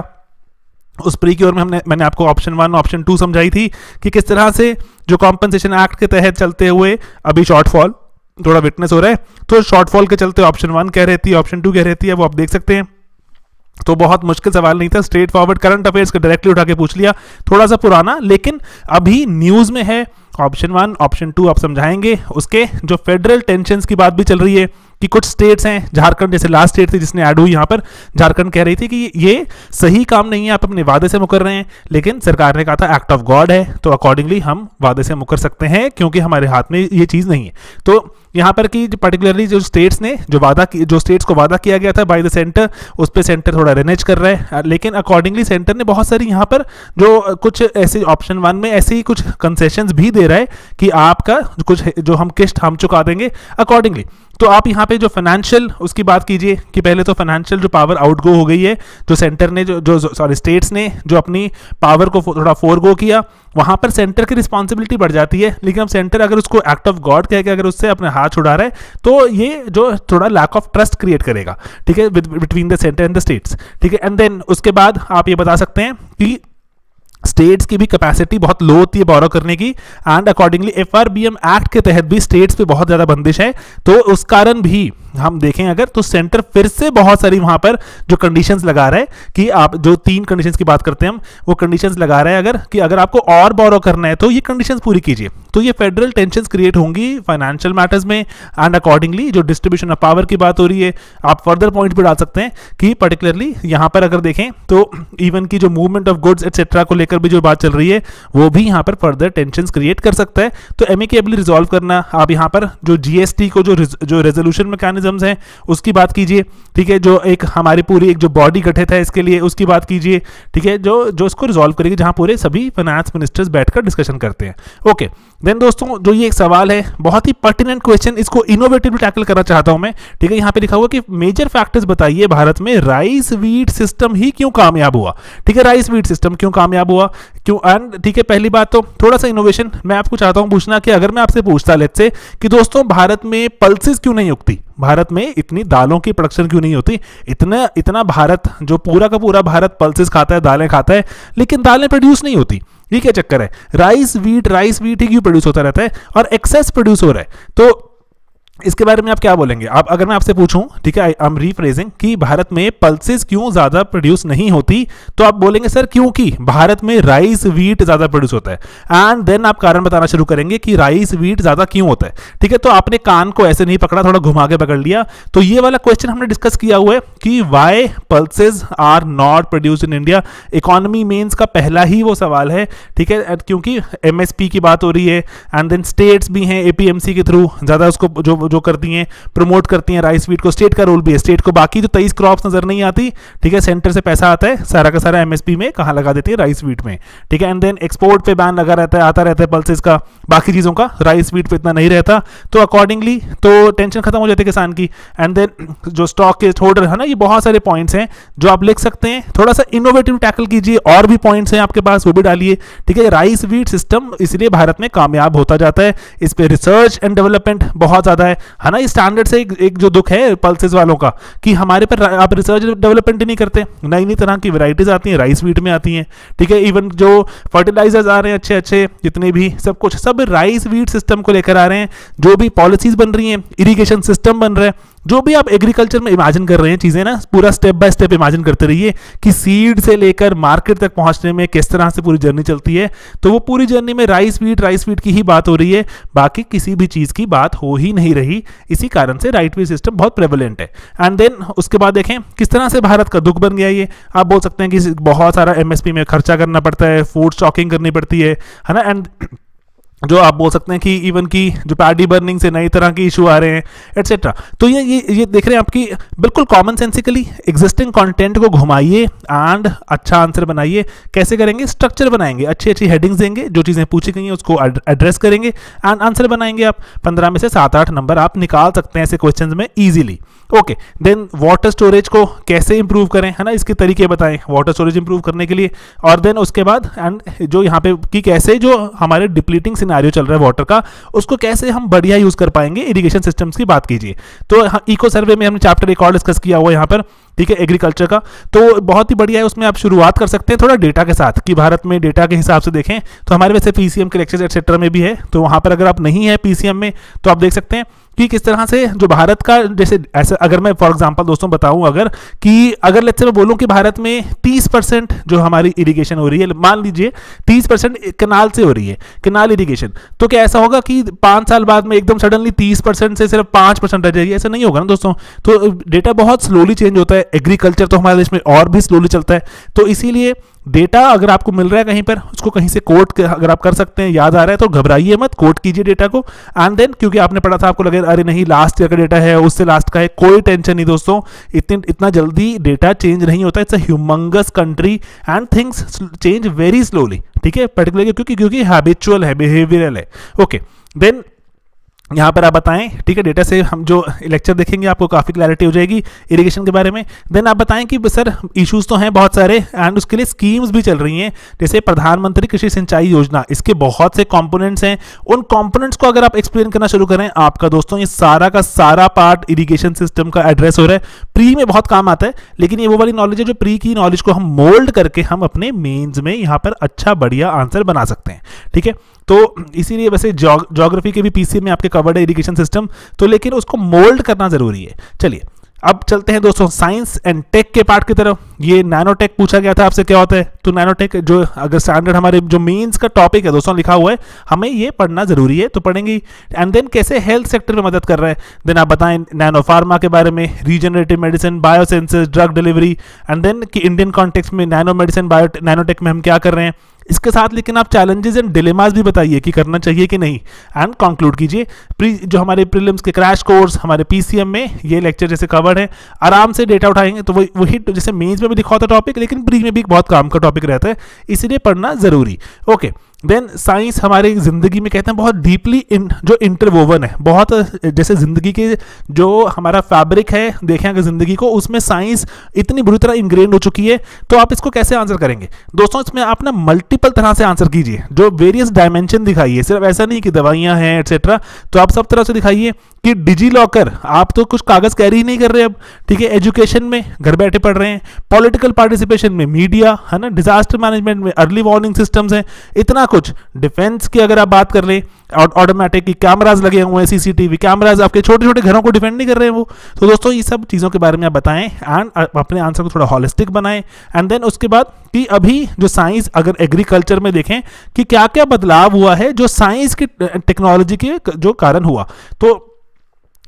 [SPEAKER 1] उस प्री क्योर में हमने, मैंने आपको ऑप्शन वन ऑप्शन टू समझाई थी कि किस तरह से जो कॉम्पनसेशन एक्ट के तहत चलते हुए अभी शॉर्टफॉल थोड़ा विटनेस हो रहा है। तो शॉर्टफॉल के चलते ऑप्शन वन कह रहती है ऑप्शन टू कह रहती है वो आप देख सकते हैं। तो बहुत मुश्किल सवाल नहीं था स्ट्रेट फॉरवर्ड करंट अफेयर्स का डायरेक्टली उठा के पूछ लिया। थोड़ा सा पुराना, लेकिन अभी न्यूज़ में है। ऑप्शन वन ऑप्शन टू आप समझाएँगे। उसके जो फेडरल टेंशन की बात भी चल रही है कि कुछ स्टेट्स हैं, झारखंड, जैसे लास्ट स्टेट थी जिसने ऐड हुई यहाँ पर, झारखंड कह रही थी कि ये सही काम नहीं है, आप अपने वादे से मुकर रहे हैं, लेकिन सरकार ने कहा था एक्ट ऑफ़ गॉड है तो अकॉर्डिंगली हम वादे से मुकर सकते हैं, क्योंकि हमारे हाथ में ये चीज़ नहीं है। तो यहाँ पर कि पर्टिकुलरली जो स्टेट्स ने, जो वादा जो स्टेट्स को वादा किया गया था बाय द सेंटर उस पर सेंटर थोड़ा रेनेज कर रहा है। लेकिन अकॉर्डिंगली सेंटर ने बहुत सारी यहाँ पर जो, कुछ ऐसे ऑप्शन वन में ऐसे ही कुछ कंसेशन भी दे रहा है कि आपका कुछ जो हम किस्त हम चुका देंगे अकॉर्डिंगली तो आप यहाँ पे जो फाइनेंशियल उसकी बात कीजिए कि पहले तो फाइनेंशियल जो पावर आउट गो हो गई है, जो सेंटर ने जो जो सॉरी स्टेट्स ने जो अपनी पावर को थोड़ा फोर गो किया, वहाँ पर सेंटर की रिस्पॉन्सिबिलिटी बढ़ जाती है। लेकिन अब सेंटर अगर उसको एक्ट ऑफ़ गॉड कह के अगर उससे अपने हाथ छुड़ा रहा है तो ये जो थोड़ा लैक ऑफ़ ट्रस्ट क्रिएट करेगा, ठीक है between the centre and the states ठीक है एंड देन उसके बाद आप ये बता सकते हैं कि स्टेट्स की भी कैपेसिटी बहुत लो होती है बोरो करने की एंड अकॉर्डिंगली एफआरबीएम एक्ट के तहत भी स्टेट्स पे बहुत ज़्यादा बंदिश है। तो उस कारण भी हम देखें अगर तो सेंटर फिर से बहुत सारी वहाँ पर जो कंडीशंस लगा रहा है कि आप जो तीन कंडीशंस की बात करते हैं हम, वो कंडीशंस लगा रहा है अगर, कि अगर आपको और बोरो करना है तो ये कंडीशंस पूरी कीजिए। तो ये फेडरल टेंशन क्रिएट होंगी फाइनेंशियल मैटर्स में एंड अकॉर्डिंगली जो डिस्ट्रीब्यूशन ऑफ़ पावर की बात हो रही है, आप फर्दर पॉइंट भी डाल सकते हैं कि पर्टिकुलरली यहाँ पर अगर देखें तो इवन की जो मूवमेंट ऑफ़ गुड्स एक्सेट्रा को लेकर भी जो बात चल रही है, वो भी यहाँ पर फर्दर टेंशन क्रिएट कर सकता है। तो एमिकेबली रिजोल्व करना, आप यहाँ पर जो जीएसटी को जो जो रेजोल्यूशन मैकेनिज्म मैकेनिज्म्स हैं, उसकी बात कीजिए, ठीक है? जो एक हमारी पूरी एक जो बॉडी गठित है इसके लिए, उसकी बात कीजिए, ठीक है? जो जो इसको रिजॉल्व करेगी, जहाँ पूरे सभी फाइनेंस मिनिस्टर्स बैठकर डिस्कशन करते हैं। ओके देन दोस्तों, जो ये एक सवाल है, बहुत ही पर्टिनेंट क्वेश्चन इसको इनोवेटिवली टैकल करना चाहता हूँ मैं। ठीक है, यहाँ पे लिखा हुआ कि मेजर फैक्टर्स बताइए, भारत में राइस वीट सिस्टम ही क्यों कामयाब हुआ? ठीक है राइस वीट सिस्टम क्यों कामयाब हुआ? क्यों एंड ठीक है, पहली बात तो थोड़ा सा इनोवेशन मैं आपको चाहता हूँ पूछना कि अगर मैं आपसे पूछता लेट से कि दोस्तों, भारत में पल्सिस क्यों नहीं उगती? भारत में इतनी दालों की प्रोडक्शन क्यों नहीं होती? इतना इतना भारत, जो पूरा का पूरा भारत पल्सिस खाता है, दालें खाता है, लेकिन दालें प्रोड्यूस नहीं होती। ये क्या चक्कर है? राइस वीट राइस वीट ही क्यों प्रोड्यूस होता रहता है? और एक्सेस प्रोड्यूस हो रहा है। तो इसके बारे में आप क्या बोलेंगे? आप, अगर मैं आपसे पूछूँ, ठीक है आई एम रीफ्रेजिंग कि भारत में पल्सेस क्यों ज़्यादा प्रोड्यूस नहीं होती तो आप बोलेंगे, सर क्योंकि भारत में राइस वीट ज़्यादा प्रोड्यूस होता है। एंड देन आप कारण बताना शुरू करेंगे कि राइस वीट ज़्यादा क्यों होता है। ठीक है तो आपने कान को ऐसे नहीं पकड़ा, थोड़ा घुमा के पकड़ लिया। तो ये वाला क्वेश्चन हमने डिस्कस किया हुआ है कि why pulses are not produce in India economy mains का पहला ही वो सवाल है, ठीक है, क्योंकि एमएसपी की बात हो रही है एंड देन स्टेट्स भी हैं एपीएमसी के थ्रू ज़्यादा उसको जो जो करती हैं प्रमोट करती हैं राइस वीट को स्टेट का रोल भी है। स्टेट को बाकी जो तेईस क्रॉप्स नज़र नहीं आती, ठीक है सेंटर से पैसा आता है, सारा का सारा एमएसपी में कहाँ लगा देती है राइस वीट में, ठीक है? एंड देन एक्सपोर्ट पे बैन लगा रहता है, आता रहता है पल्सेस का, बाकी चीज़ों का राइस वीट पे इतना नहीं रहता। तो अकॉर्डिंगली तो टेंशन खत्म हो जाती है किसान की। एंड देन जो स्टॉक के होल्डर है ना, ये बहुत सारे पॉइंट्स हैं, जो आप लिख सकते हैं। थोड़ा सा इनोवेटिव टैकल कीजिए, और भी पॉइंट्स हैं आपके पास, वो भी डालिए, ठीक है? राइस वीट सिस्टम इसलिए भारत में कामयाब होता जाता है। इस पर रिसर्च एंड डेवलपमेंट बहुत ज़्यादा है। है है ना? ये स्टैंडर्ड से एक, एक जो दुख है पल्सेस वालों का कि हमारे पर आप रिसर्च डेवलपमेंट ही नहीं करते। नई नई तरह की वेराइटीज आती हैं राइस वीट में आती हैं ठीक है? इवन जो फर्टिलाइजर्स आ रहे हैं अच्छे अच्छे जितने भी सब कुछ सब राइस वीट सिस्टम को लेकर आ रहे हैं जो भी पॉलिसीज़ बन रही हैं इरीगेशन सिस्टम बन रहा है जो भी आप एग्रीकल्चर में इमेजिन कर रहे हैं चीज़ें ना, पूरा स्टेप बाय स्टेप इमेजिन करते रहिए कि सीड से लेकर मार्केट तक पहुँचने में किस तरह से पूरी जर्नी चलती है। तो वो पूरी जर्नी में राइस वीट राइस वीट की ही बात हो रही है, बाकी किसी भी चीज़ की बात हो ही नहीं रही। इसी कारण से राइट वीट सिस्टम बहुत प्रेवलेंट है। एंड देन उसके बाद देखें, किस तरह से भारत का दुख बन गया ये। आप बोल सकते हैं कि बहुत सारा एमएसपी में खर्चा करना पड़ता है फ़ूड स्टॉकिंग करनी पड़ती है है ना? एंड जो आप बोल सकते हैं कि इवन की जो पैडी बर्निंग से नई तरह के इशू आ रहे हैं एटसेट्रा तो ये ये ये देख रहे हैं आपकी बिल्कुल कॉमन सेंसिकली एग्जिस्टिंग कंटेंट को घुमाइए एंड अच्छा आंसर बनाइए। कैसे करेंगे? स्ट्रक्चर बनाएँगे। अच्छी अच्छी हेडिंग्स देंगे, जो चीज़ें पूछी गई हैं, उसको एड्रेस करेंगे एंड आंसर बनाएँगे आप। पंद्रह में से सात आठ नंबर आप निकाल सकते हैं ऐसे क्वेश्चन में easily okay then water storage को कैसे इंप्रूव करें? है ना? इसके तरीके बताएँ वाटर स्टोरेज इंप्रूव करने के लिए। और देन उसके बाद एंड जो यहाँ पे कि कैसे जो हमारे डिप्लीटिंग सिनारियो चल रहा है वाटर का, उसको कैसे हम बढ़िया यूज़ कर पाएँगे? इरीगेशन सिस्टम्स की बात कीजिए। तो इको सर्वे में हमने चैप्टर एक और डिस्कस किया हुआ यहाँ पर, ठीक है एग्रीकल्चर का। तो बहुत ही बढ़िया है, उसमें आप शुरुआत कर सकते हैं थोड़ा डेटा के साथ, कि भारत में डेटा के हिसाब से देखें तो हमारे वैसे पीसीएम के लेक्चर एक्सेट्रा में भी है। तो वहाँ पर अगर आप नहीं है पीसीएम में तो आप देख सकते हैं कि किस तरह से जो भारत का जैसे ऐसे अगर मैं फॉर एग्जांपल दोस्तों बताऊँ अगर कि अगर लेट्स से मैं बोलूँ कि भारत में 30 परसेंट जो हमारी इरिगेशन हो रही है, मान लीजिए 30 परसेंट कनाल से हो रही है कनाल इरिगेशन तो क्या ऐसा होगा कि पाँच साल बाद में एकदम सडनली 30 परसेंट से सिर्फ़ पाँच परसेंट रह जाएगी? ऐसा नहीं होगा ना दोस्तों। तो डेटा बहुत स्लोली चेंज होता है एग्रीकल्चर तो हमारे देश में और भी स्लोली चलता है। तो इसीलिए डेटा अगर आपको मिल रहा है कहीं पर, उसको कहीं से कोट अगर आप कर सकते हैं, याद आ रहा है तो घबराइए मत, कोट कीजिए डेटा को। एंड देन क्योंकि आपने पढ़ा था आपको लगे, अरे नहीं लास्ट ईयर का डेटा है, उससे लास्ट का है, कोई टेंशन नहीं दोस्तों। इतने, इतना जल्दी डेटा चेंज नहीं होता it's a humongous country and things change very slowly ठीक है? पर्टिकुलरली क्योंकि क्योंकि हैबिचुअल है बिहेवियरल है। ओके देन यहाँ पर आप बताएँ, ठीक है डेटा से हम जो लेक्चर देखेंगे, आपको काफ़ी क्लैरिटी हो जाएगी इरिगेशन के बारे में। देन आप बताएँ कि सर इश्यूज़ तो हैं बहुत सारे एंड उसके लिए स्कीम्स भी चल रही हैं, जैसे प्रधानमंत्री कृषि सिंचाई योजना। इसके बहुत से कंपोनेंट्स हैं। उन कंपोनेंट्स को अगर आप एक्सप्लेन करना शुरू करें, आपका दोस्तों, ये सारा का सारा पार्ट इरीगेशन सिस्टम का एड्रेस हो रहा है। प्री में बहुत काम आता है, लेकिन ये वो वाली नॉलेज है जो प्री की नॉलेज को हम मोल्ड करके हम अपने मेन्स में यहाँ पर अच्छा बढ़िया आंसर बना सकते हैं, ठीक है? तो इसीलिए वैसे जोग्राफी के भी पीसी में आपके कवर्ड है इरीगेशन सिस्टम तो लेकिन उसको मोल्ड करना ज़रूरी है। चलिए, अब चलते हैं दोस्तों साइंस एंड टेक के पार्ट की तरफ़। ये नैनोटेक पूछा गया था आपसे, क्या होता है? तो नैनोटेक जो अगर स्टैंडर्ड हमारे जो मेंस का टॉपिक है दोस्तों, लिखा हुआ है, हमें ये पढ़ना ज़रूरी है। तो पढ़ेंगे एंड देन कैसे हेल्थ सेक्टर में मदद कर रहा है? देन आप बताएँ नैनो फार्मा के बारे में regenerative medicine biosensors drug delivery and then कि इंडियन कॉन्टेक्स में नैनो मेडिसिन बायो नैनोटेक में हम क्या कर रहे हैं? इसके साथ, लेकिन आप चैलेंजेस एंड डिलेमास भी बताइए कि करना चाहिए कि नहीं। एंड कंक्लूड कीजिए जो हमारे प्रीलिम्स के क्रैश कोर्स हमारे पीसीएम में, ये लेक्चर जैसे कवर है, आराम से डेटा उठाएँगे तो वही वही जैसे मेंस में भी दिखा होता टॉपिक लेकिन प्री में भी बहुत काम का टॉपिक रहता है, इसलिए पढ़ना ज़रूरी। ओके देन साइंस हमारी ज़िंदगी में कहते हैं बहुत डीपली इन जो इंटरवोवन है। बहुत, जैसे ज़िंदगी के जो हमारा फैब्रिक है, देखें अगर ज़िंदगी को, उसमें साइंस इतनी बुरी तरह इंग्रेन हो चुकी है तो आप इसको कैसे आंसर करेंगे? दोस्तों, इसमें आप ना मल्टीपल तरह से आंसर कीजिए। जो वेरियस डायमेंशन दिखाइए, सिर्फ़ ऐसा नहीं कि दवाइयाँ हैं एट्सेट्रा तो आप सब तरह से दिखाइए कि डिजी लॉकर आप तो कुछ कागज़ कैरी ही नहीं कर रहे अब, ठीक है? एजुकेशन में घर बैठे पढ़ रहे हैं पॉलिटिकल पार्टिसिपेशन में मीडिया है ना? डिजास्टर मैनेजमेंट में अर्ली वार्निंग सिस्टम्स हैं, इतना कुछ डिफेंस की अगर आप बात कर लें ऑटोमेटिक कैमराज लगे हुए हैं सीसीटीवी कैमराज आपके छोटे छोटे घरों को डिफेंड नहीं कर रहे हैं वो। तो दोस्तों, ये सब चीज़ों के बारे में आप बताएँ एंड अपने आंसर को थोड़ा हॉलिस्टिक बनाएँ एंड देन उसके बाद कि अभी जो साइंस अगर एग्रीकल्चर में देखें, कि क्या क्या बदलाव हुआ है जो साइंस की टेक्नोलॉजी के, जो कारण हुआ। तो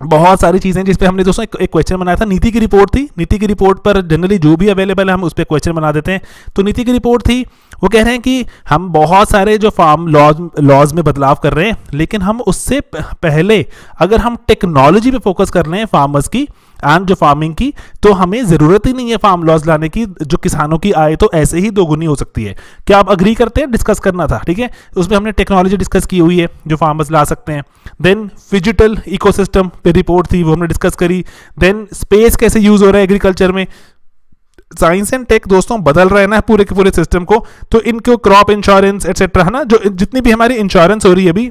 [SPEAKER 1] बहुत सारी चीज़ें जिस पे हमने दोस्तों एक क्वेश्चन बनाया था। नीति की रिपोर्ट थी। नीति की रिपोर्ट पर जनरली जो भी अवेलेबल है, हम उस पर क्वेश्चन बना देते हैं। तो नीति की रिपोर्ट थी, वो कह रहे हैं कि हम बहुत सारे जो फार्म लॉज लॉज में बदलाव कर रहे हैं, लेकिन हम उससे पहले अगर हम टेक्नोलॉजी पे फोकस कर रहे हैं फार्मर्स की एंड जो फ़ार्मिंग की तो हमें ज़रूरत ही नहीं है फार्म लॉज लाने की। जो किसानों की आय तो ऐसे ही दोगुनी हो सकती है। क्या आप अग्री करते हैं? डिस्कस करना था, ठीक है? उसमें हमने टेक्नोलॉजी डिस्कस की हुई है, जो फार्मर्स ला सकते हैं। देन फिजिटल इकोसिस्टम पे रिपोर्ट थी, वो हमने डिस्कस करी। देन स्पेस कैसे यूज़ हो रहा है एग्रीकल्चर में? साइंस एंड टेक दोस्तों बदल रहे हैं ना पूरे के पूरे सिस्टम को। तो इनको क्रॉप इंश्योरेंस एक्सेट्रा है ना, जो जितनी भी हमारी इंश्योरेंस हो रही है अभी।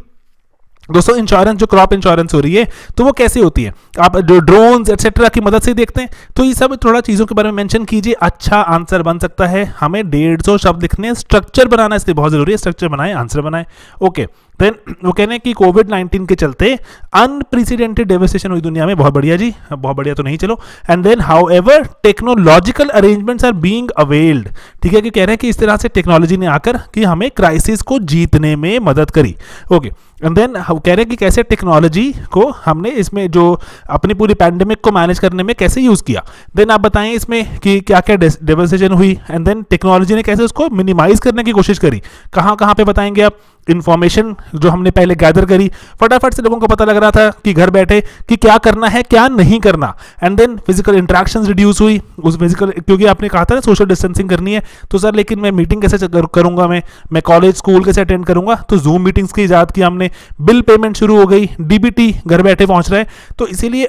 [SPEAKER 1] दोस्तों इंश्योरेंस जो क्रॉप इंश्योरेंस हो रही है तो वो कैसे होती है? आप जो ड्रोन्स एक्सेट्रा की मदद से देखते हैं। तो ये सब थोड़ा चीज़ों के बारे में मेंशन कीजिए। अच्छा आंसर बन सकता है। हमें डेढ़ सौ शब्द लिखने स्ट्रक्चर बनाना इसलिए बहुत ज़रूरी है। स्ट्रक्चर बनाए आंसर बनाए। ओके देन वो कहने हैं कि कोविड 19 के चलते अनप्रेसिडेंटेड डेवस्टेशन हुई दुनिया में। बहुत बढ़िया जी। बहुत बढ़िया तो नहीं, चलो। And then however technological arrangements are being availed ठीक है कि कह रहे हैं कि इस तरह से टेक्नोलॉजी ने आकर कि हमें क्राइसिस को जीतने में मदद करी। ओके एंड देन कह रहे हैं कि कैसे टेक्नोलॉजी को हमने इसमें जो अपनी पूरी पैंडेमिक को मैनेज करने में कैसे यूज़ किया। देन आप बताएँ इसमें कि क्या क्या डेवस्टेशन हुई। एंड देन टेक्नोलॉजी ने कैसे उसको मिनिमाइज करने की कोशिश करी। कहाँ कहाँ पे बताएँगे आप? इन्फॉर्मेशन जो हमने पहले गैदर करी, फटाफट से लोगों को पता लग रहा था कि घर बैठे कि क्या करना है, क्या नहीं करना। And then physical interaction reduce हुई। उस फ़िज़िकल क्योंकि आपने कहा था ना सोशल डिस्टेंसिंग करनी है तो सर लेकिन मैं मीटिंग कैसे करूँगा मैं? मैं कॉलेज स्कूल कैसे अटेंड करूँगा? तो जूम मीटिंग्स की ईजाद की हमने। बिल पेमेंट शुरू हो गई। डीबीटी घर बैठे पहुँच रहे तो इसीलिए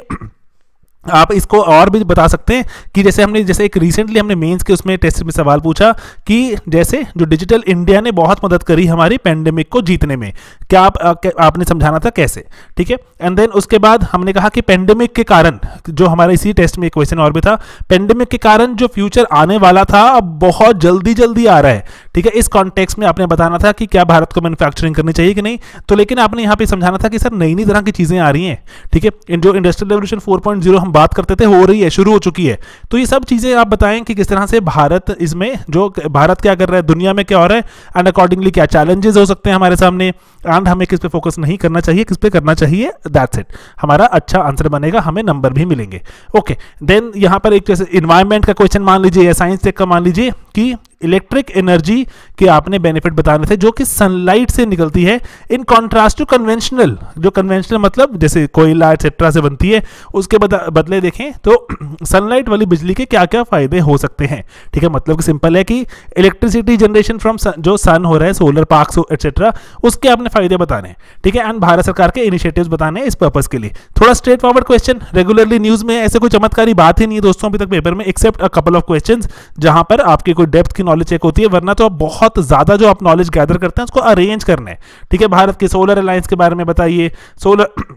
[SPEAKER 1] आप इसको और भी बता सकते हैं कि जैसे हमने, जैसे एक रिसेंटली हमने मेंस के उसमें टेस्ट में सवाल पूछा कि जैसे जो डिजिटल इंडिया ने बहुत मदद करी हमारी पेंडेमिक को जीतने में। क्या आप आपने समझाना था कैसे? ठीक है? एंड देन उसके बाद हमने कहा कि पेंडेमिक के कारण, जो हमारे इसी टेस्ट में क्वेश्चन और भी था पेंडेमिक के कारण जो फ्यूचर आने वाला था, अब बहुत जल्दी जल्दी आ रहा है। ठीक है, इस कॉन्टेक्स्ट में आपने बताना था कि क्या भारत को मैन्युफैक्चरिंग करनी चाहिए कि नहीं? तो लेकिन आपने यहाँ पे समझाना था कि सर नई नई तरह की चीज़ें आ रही हैं, ठीक है? जो इंडस्ट्रियल रेवोल्यूशन फोर हम बात करते थे हो रही है, शुरू हो चुकी है। तो ये सब चीज़ें आप बताएँ कि किस तरह से भारत इसमें जो भारत क्या कर रहा है, दुनिया में क्या हो रहा है एंड अकॉर्डिंगली क्या चैलेंजेस हो सकते हैं हमारे सामने एंड हमें किस पे फोकस नहीं करना चाहिए, किस पे करना चाहिए दैट्स इट हमारा अच्छा आंसर बनेगा, हमें नंबर भी मिलेंगे। ओके देन यहाँ पर एक जैसे इन्वायरमेंट का क्वेश्चन मान लीजिए या साइंस टेक का मान लीजिए कि इलेक्ट्रिक एनर्जी के आपने बेनिफिट बताने थे, जो कि सनलाइट से निकलती है। इन कॉन्ट्रास्ट टू कन्वेंशनल जो कन्वेंशनल मतलब जैसे कोयला एक्सेट्रा से बनती है, उसके बदले देखें तो सनलाइट वाली बिजली के क्या क्या फ़ायदे हो सकते हैं? ठीक है मतलब सिंपल है कि इलेक्ट्रिसिटी जनरेशन फ्रॉम जो सन हो रहा है सोलर पार्क एक्सेट्रा उसके आपने फ़ायदे बताने ठीक है एंड भारत सरकार के इनिशिएटिव्स बताने इस पर्पज के लिए। थोड़ा straightforward question regularly news में ऐसे कोई चमत्कारी बात ही नहीं है दोस्तों, अभी तक पेपर में except a couple of question जहाँ पर आपकी कोई डेप्थ की नॉलेज चेक होती है, वरना तो आप बहुत ज़्यादा जो आप नॉलेज गैदर करते हैं, उसको अरेंज करना है। ठीक है, भारत के सोलर अलायंस के बारे में बताइए। सोलर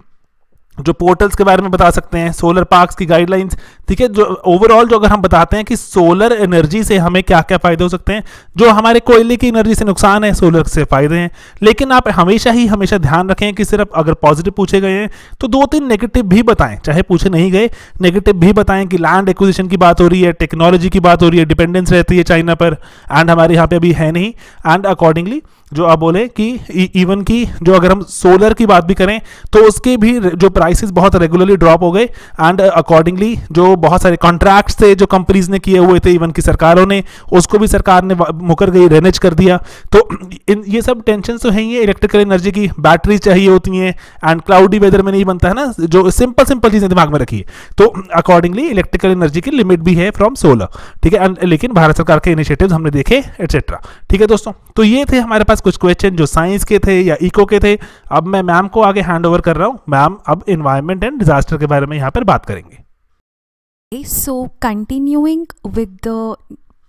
[SPEAKER 1] जो पोर्टल्स के बारे में बता सकते हैं सोलर पार्क्स की गाइडलाइंस ठीक है? जो ओवरऑल जो अगर हम बताते हैं कि सोलर एनर्जी से हमें क्या क्या फ़ायदे हो सकते हैं, जो हमारे कोयले की एनर्जी से नुकसान है सोलर से फ़ायदे हैं। लेकिन आप हमेशा ही हमेशा ध्यान रखें कि सिर्फ़ अगर पॉजिटिव पूछे गए हैं तो दो तीन नेगेटिव भी बताएँ, चाहे पूछे नहीं गए नेगेटिव भी बताएँ कि लैंड एक्विजिशन की बात हो रही है टेक्नोलॉजी की बात हो रही है डिपेंडेंस रहती है चाइना पर एंड हमारे यहाँ पर अभी है नहीं एंड अकॉर्डिंगली जो आप बोले कि इवन की, जो अगर हम सोलर की बात भी करें तो उसके भी जो प्राइसेस बहुत रेगुलरली ड्रॉप हो गए एंड अकॉर्डिंगली जो बहुत सारे कॉन्ट्रैक्ट्स थे, जो कंपनीज़ ने किए हुए थे इवन की सरकारों ने, उसको भी सरकार ने मुकर गई रेनेज कर दिया। तो इन, ये सब टेंशन तो है ही है इलेक्ट्रिकल एनर्जी की बैटरी चाहिए होती हैं एंड क्लाउडी वेदर में नहीं बनता, है ना? जो सिंपल सिंपल चीज़ें दिमाग में रखिए। तो अकॉर्डिंगली इलेक्ट्रिकल एनर्जी की लिमिट भी है फ्रॉम सोलर ठीक है? लेकिन भारत सरकार के इनिशिएटिव हमने देखे एटसेट्रा ठीक है दोस्तों? तो ये थे हमारे पास कुछ क्वेश्चन जो साइंस के थे या इको के थे, अब मैं मैम को आगे हैंड ओवर कर रहा हूँ। मैम अब इन्वायरमेंट एंड डिजास्टर के बारे में यहाँ पर बात करेंगे।
[SPEAKER 2] So continuing with the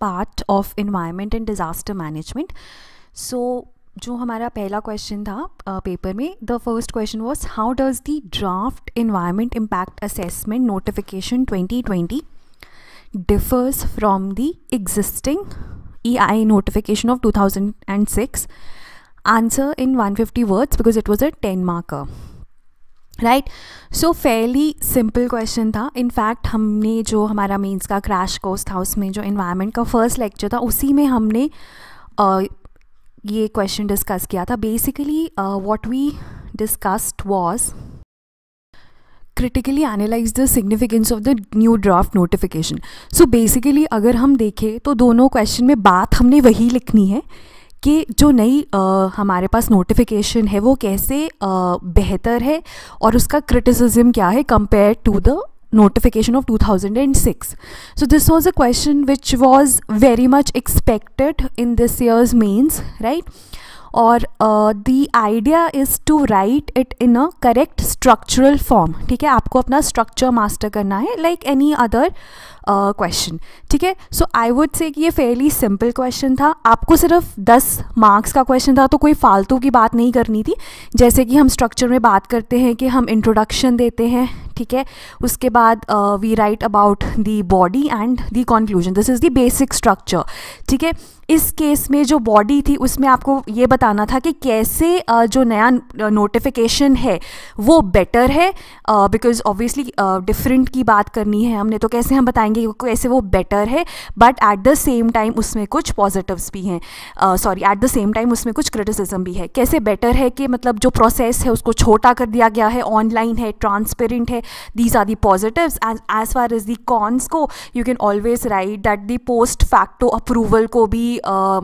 [SPEAKER 2] part of environment and disaster management so जो हमारा पहला क्वेश्चन था पेपर में the first question was how does the draft environment impact assessment notification 2020 differs from the existing EI notification of 2006 answer in 150 words because it was a 10 marker. Right so fairly simple question था. इनफैक्ट हमने जो हमारा मीन्स का क्रैश कोर्स था उसमें जो इन्वायरमेंट का फ़र्स्ट लेक्चर था उसी में हमने uh, ये क्वेश्चन डिस्कस किया था. Basically what we discussed was critically analyse the significance of the new draft notification so basically अगर हम देखें तो दोनों क्वेश्चन में बात हमने वही लिखनी है कि जो नई हमारे पास नोटिफिकेशन है, वो कैसे बेहतर है और उसका क्रिटिसिज्म क्या है compare to the notification of 2006 so, this was a question which was very much expected in this year's mains, right? और the idea is to write it in a correct structural form ठीक है? आपको अपना स्ट्रक्चर मास्टर करना है लाइक एनी अदर क्वेश्चन ठीक है? सो आई वुड से कि ये फेयरली सिंपल क्वेश्चन था। आपको सिर्फ़ दस मार्क्स का क्वेश्चन था तो कोई फालतू की बात नहीं करनी थी। जैसे कि हम स्ट्रक्चर में बात करते हैं कि हम इंट्रोडक्शन देते हैं ठीक है? उसके बाद we write about the body and the conclusion this is the basic structure ठीक है? इस केस में जो बॉडी थी, उसमें आपको ये बताना था कि कैसे जो नया नोटिफिकेशन है, वो बेटर है बिकॉज़ ऑब्वियसली डिफरेंट की बात करनी है हमने तो कैसे हम बताएँगे कैसे वो बेटर है? But at the same time उसमें कुछ पॉजिटिव्स भी हैं। Sorry at the same time उसमें कुछ क्रिटिसिज्म भी है। कैसे बेटर है कि मतलब जो प्रोसेस है, उसको छोटा कर दिया गया है ऑनलाइन है ट्रांसपेरेंट है these are the positives. And as far as the cons go you can always write that the post facto approval ko bhi uh,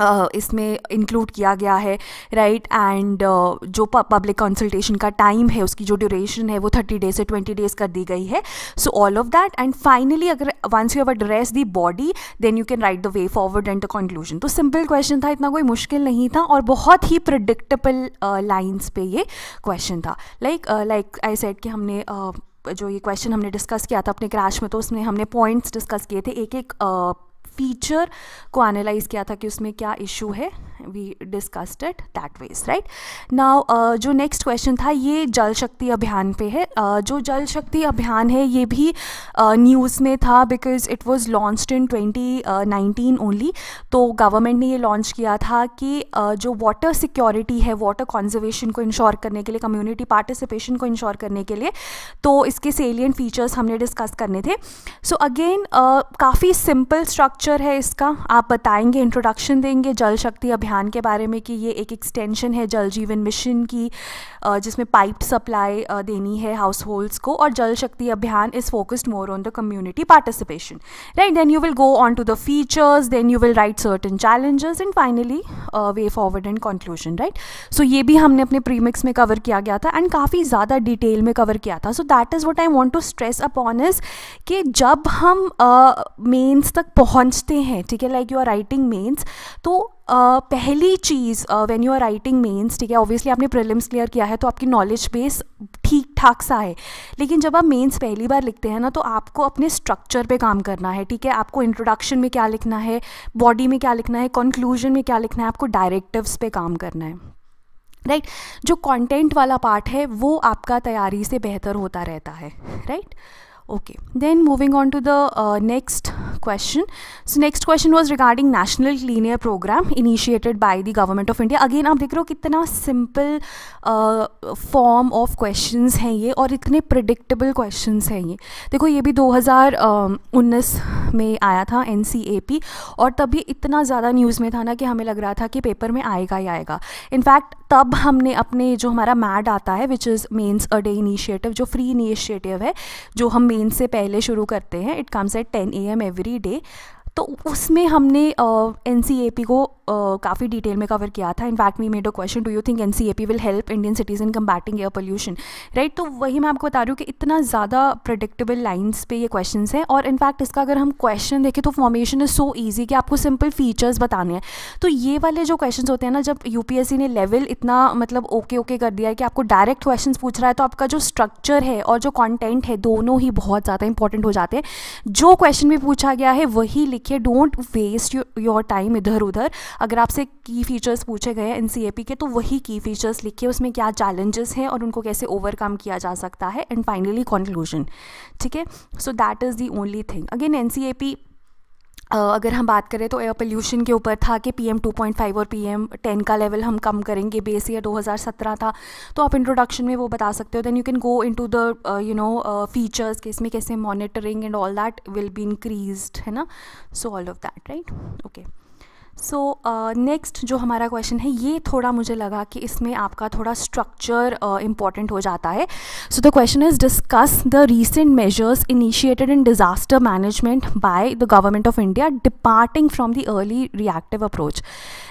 [SPEAKER 2] इसमें इंक्लूड किया गया है राइट एंड जो पब्लिक कंसल्टेशन का टाइम है उसकी जो ड्यूरेशन है वो थर्टी डेज़ से ट्वेंटी डेज़ कर दी गई है। So all of that and finally अगर once you have address the body then you can write the way forward and the conclusion तो सिंपल क्वेश्चन था इतना कोई मुश्किल नहीं था और बहुत ही प्रडिक्टेबल लाइन्स पे ये क्वेश्चन था। लाइक लाइक आई सेट कि हमने uh, जो ये क्वेश्चन हमने डिस्कस किया था अपने क्रैश में तो उसमें हमने पॉइंट्स डिस्कस किए थे एक एक uh, फीचर को एनालाइज किया था कि उसमें क्या इशू है we discussed it that way right now जो नेक्स्ट क्वेश्चन था ये जल शक्ति अभियान पे है। uh, जो जल शक्ति अभियान है ये भी न्यूज़ uh, में था because it was launched in 2019 only तो गवर्नमेंट ने ये लॉन्च किया था कि uh, जो वाटर सिक्योरिटी है वाटर कॉन्जर्वेशन को इंश्योर करने के लिए कम्युनिटी पार्टिसिपेशन को इंश्योर करने के लिए तो इसके सेलियंट फीचर्स हमने डिस्कस करने थे। सो अगेन काफ़ी सिंपल स्ट्रक्चर है इसका? आप बताएँगे इंट्रोडक्शन देंगे जल शक्ति अभियान के बारे में कि ये एक एक्सटेंशन है जल जीवन मिशन की। जिसमें पाइप सप्लाई देनी है हाउस होल्ड्स को और Jal Shakti Abhiyan is focused more on the community participation right then you will go on to the features then you will write certain challenges and finally way forward and conclusion right so ये भी हमने अपने प्रीमिक्स में कवर किया गया था एंड काफ़ी ज़्यादा डिटेल में कवर किया था. So that is what I want to stress upon is कि जब हम मेन्स uh, तक पहुँचते हैं ठीक है like you are writing mains तो पहली चीज़ when you are writing mains ठीक है ऑब्वियसली आपने प्रिलिम्स क्लियर किया है तो आपकी नॉलेज बेस ठीक ठाक सा है लेकिन जब आप मेंस पहली बार लिखते हैं ना तो आपको अपने स्ट्रक्चर पे काम करना है, ठीक है आपको इंट्रोडक्शन में क्या लिखना है बॉडी में क्या लिखना है कंक्लूजन में क्या लिखना है, आपको डायरेक्टिव्स पे काम करना है राइट right? जो कंटेंट वाला पार्ट है, वो आपका तैयारी से बेहतर होता रहता है right right? Okay then moving on to the uh, next question. So next question was regarding national clean air program initiated by the government of india. Again आप देख रहे हो कितना सिंपल फॉर्म ऑफ़ क्वेश्चंस हैं ये और इतने प्रिडिक्टेबल क्वेश्चंस हैं ये। देखो ये भी 2019 में आया था एनसीएपी और तभी इतना ज़्यादा न्यूज़ में था ना कि हमें लग रहा था कि पेपर में आएगा ही आएगा। इनफैक्ट तब हमने अपने जो हमारा मैड आता है which is mains a day initiative जो फ्री इनिशिएटिव है जो हम मेन से पहले शुरू करते हैं। It comes at ten A M every day तो उसमें हमने एन सी ए पी को काफ़ी डिटेल में कवर किया था। In fact we made a question do you think N C A P will help Indian cities in combating air pollution right तो वही मैं आपको बता रही हूँ कि इतना ज़्यादा प्रडिक्टेबल लाइन्स पे ये क्वेश्चन हैं और इनफैक्ट इसका अगर हम क्वेश्चन देखें तो फॉर्मेशन इज़ सो ईजी कि आपको सिंपल फीचर्स बताने हैं। तो ये वाले जो क्वेश्चन होते हैं ना, जब यू पी एस सी ने लेवल इतना मतलब ओके ओके कर दिया है कि आपको डायरेक्ट क्वेश्चन पूछ रहा है तो आपका जो स्ट्रक्चर है और जो कॉन्टेंट है, दोनों ही बहुत ज़्यादा इंपॉर्टेंट हो जाते हैं। जो क्वेश्चन भी पूछा गया है, वही लिखिए डोंट वेस्ट योर टाइम इधर उधर अगर आपसे की फ़ीचर्स पूछे गए एन के तो वही की फ़ीचर्स लिखिए उसमें क्या चैलेंजेस हैं और उनको कैसे ओवरकम किया जा सकता है एंड फाइनली कंक्लूजन ठीक है? So that is the only thing again an Uh, अगर हम बात करें तो एयर पोल्यूशन के ऊपर था कि P M two point five और पी एम टेन का लेवल हम कम करेंगे बेस ईयर दो हज़ार सत्रह था तो आप इंट्रोडक्शन में वो बता सकते हो। Then you can go into the you know features कि इसमें कैसे monitoring and all that will be increase है ना? So all of that right okay so so, next uh, जो हमारा क्वेश्चन है ये थोड़ा मुझे लगा कि इसमें आपका थोड़ा स्ट्रक्चर इंपॉर्टेंट uh, हो जाता है। So the question is discuss the recent measures initiated in disaster management by the government of India departing from the early reactive approach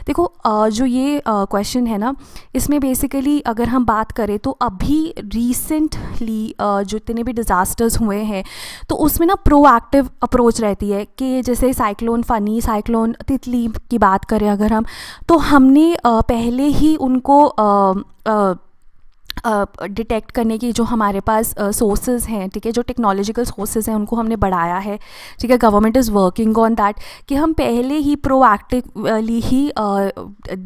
[SPEAKER 2] देखो uh, जो ये क्वेश्चन uh, है ना इसमें बेसिकली अगर हम बात करें तो अभी रिसेंटली uh, जो इतने भी डिज़ास्टर्स हुए हैं तो उसमें ना प्रोएक्टिव अप्रोच रहती है कि जैसे साइक्लोन फ़नी साइक्लोन तितली की बात करें अगर हम तो हमने पहले ही उनको डिटेक्ट करने की जो हमारे पास सोर्सेज हैं ठीक है जो टेक्नोलॉजिकल सोर्सेज हैं उनको हमने बढ़ाया है ठीक है government is working on that कि हम पहले ही प्रोएक्टिवली ही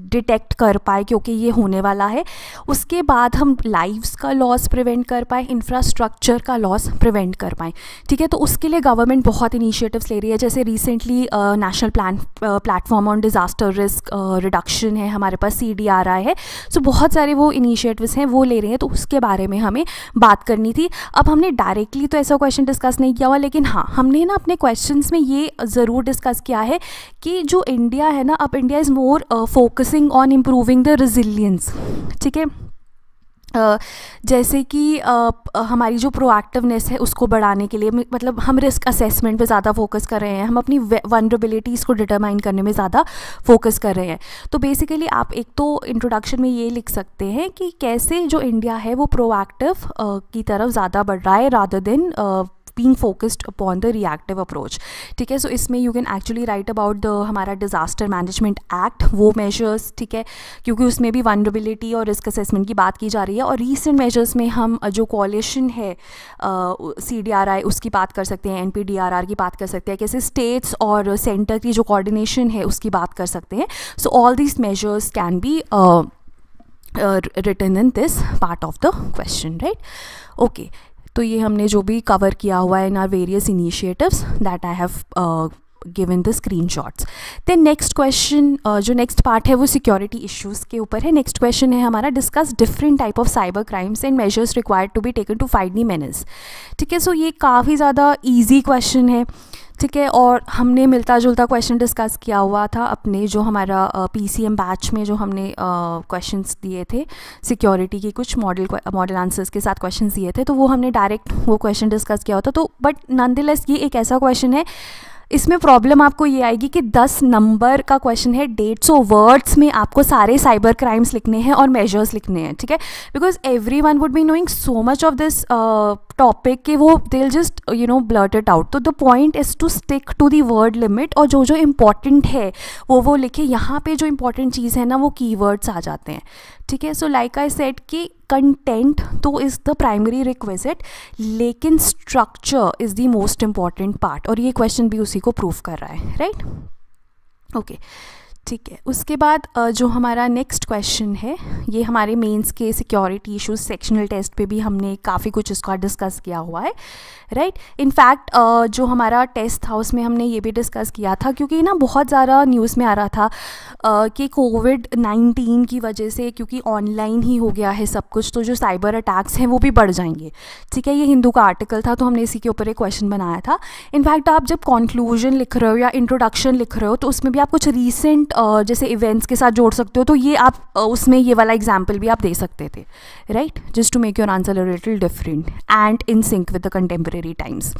[SPEAKER 2] डिटेक्ट कर पाए क्योंकि ये होने वाला है। उसके बाद हम लाइव्स का लॉस प्रिवेंट कर पाए इंफ्रास्ट्रक्चर का लॉस प्रिवेंट कर पाए ठीक है तो उसके लिए गवर्नमेंट बहुत इनिशिएटिव्स ले रही है। जैसे recently national plan platform on disaster risk reduction है हमारे पास सी डी आर आई है सो so, बहुत सारे वो इनिशिएटिव्स हैं वो ले रहे हैं तो उसके बारे में हमें बात करनी थी। अब हमने डायरेक्टली तो ऐसा क्वेश्चन डिस्कस नहीं किया हुआ, लेकिन हाँ हमने ना अपने क्वेश्चन में ये ज़रूर डिस्कस किया है कि जो इंडिया है ना, अब India is more focusing on improving the resilience ठीक है? जैसे कि हमारी जो प्रोएक्टिवनेस है उसको बढ़ाने के लिए मतलब हम रिस्क असेसमेंट पे ज़्यादा फोकस कर रहे हैं, हम अपनी वनरेबिलिटीज़ को डिटरमाइन करने में ज़्यादा फोकस कर रहे हैं। तो बेसिकली आप एक तो इंट्रोडक्शन में ये लिख सकते हैं कि कैसे जो इंडिया है वो प्रोएक्टिव की तरफ़ ज़्यादा बढ़ रहा है rather than being focused upon the reactive approach ठीक है? सो इसमें you can actually write about the हमारा डिज़ास्टर मैनेजमेंट एक्ट वो मेजर्स ठीक है? क्योंकि उसमें भी वनरेबिलिटी और रिस्क असेसमेंट की बात की जा रही है और रीसेंट मेजर्स में हम जो कॉलेशन है सी डी आर आई उसकी बात कर सकते हैं N P D R R की बात कर सकते हैं, कैसे स्टेट्स और सेंटर की जो कोऑर्डिनेशन है, उसकी बात कर सकते हैं। So all these measures can be written in this part of the question right okay तो ये हमने जो भी कवर किया हुआ है in our various initiatives that I have given the screen shots then next question जो नेक्स्ट पार्ट है वो सिक्योरिटी इश्यूज़ के ऊपर है. नेक्स्ट क्वेश्चन है हमारा discuss different type of cyber crimes and measures required to be taken to fight the menace ठीक है सो ये काफ़ी ज़्यादा ईजी क्वेश्चन है. ठीक है, और हमने मिलता जुलता क्वेश्चन डिस्कस किया हुआ था अपने जो हमारा पी सी एम बैच में जो हमने क्वेश्चन दिए थे सिक्योरिटी के कुछ मॉडल मॉडल आंसर्स के साथ क्वेश्चन दिए थे तो वो हमने डायरेक्ट वो क्वेश्चन डिस्कस किया होता तो बट नंदिलेस ये एक ऐसा क्वेश्चन है इसमें प्रॉब्लम आपको ये आएगी कि 10 नंबर का क्वेश्चन है डेट्स और वर्ड्स में आपको सारे साइबर क्राइम्स लिखने हैं और मेजर्स लिखने हैं, ठीक है? Because everyone would be knowing so much of this topic कि वो दिल just you know blurt it out तो the point is to stick to the word limit और जो जो इंपॉर्टेंट है, वो वो लिखे। यहाँ पे जो इंपॉर्टेंट चीज़ है ना, वो की आ जाते हैं, ठीक है? सो लाइक आई सेट कि कंटेंट तो इज़ द प्राइमरी रिक्वेजिट लेकिन structure is the most important part और ये क्वेश्चन भी उसी को प्रूव कर रहा है राइट ओके okay. ठीक है। उसके बाद जो हमारा नेक्स्ट क्वेश्चन है, ये हमारे मेंस के सिक्योरिटी इश्यूज़ सेक्शनल टेस्ट पे भी हमने काफ़ी कुछ इसका डिस्कस किया हुआ है राइट इनफैक्ट जो हमारा टेस्ट था, उसमें हमने ये भी डिस्कस किया था क्योंकि ना बहुत ज़्यादा न्यूज़ में आ रहा था कि कोविड नाइन्टीन की वजह से क्योंकि ऑनलाइन ही हो गया है सब कुछ तो जो साइबर अटैक्स हैं वो भी बढ़ जाएँगे। ठीक है, ये हिंदू का आर्टिकल था तो हमने इसी के ऊपर एक क्वेश्चन बनाया था। इनफैक्ट आप जब कॉन्क्लूजन लिख रहे हो या इंट्रोडक्शन लिख रहे हो तो उसमें भी आप कुछ रीसेंट जैसे इवेंट्स के साथ जोड़ सकते हो तो ये आप उसमें ये वाला एग्ज़ाम्पल भी आप दे सकते थे right just to make your answer a little different and in sync with the contemporary times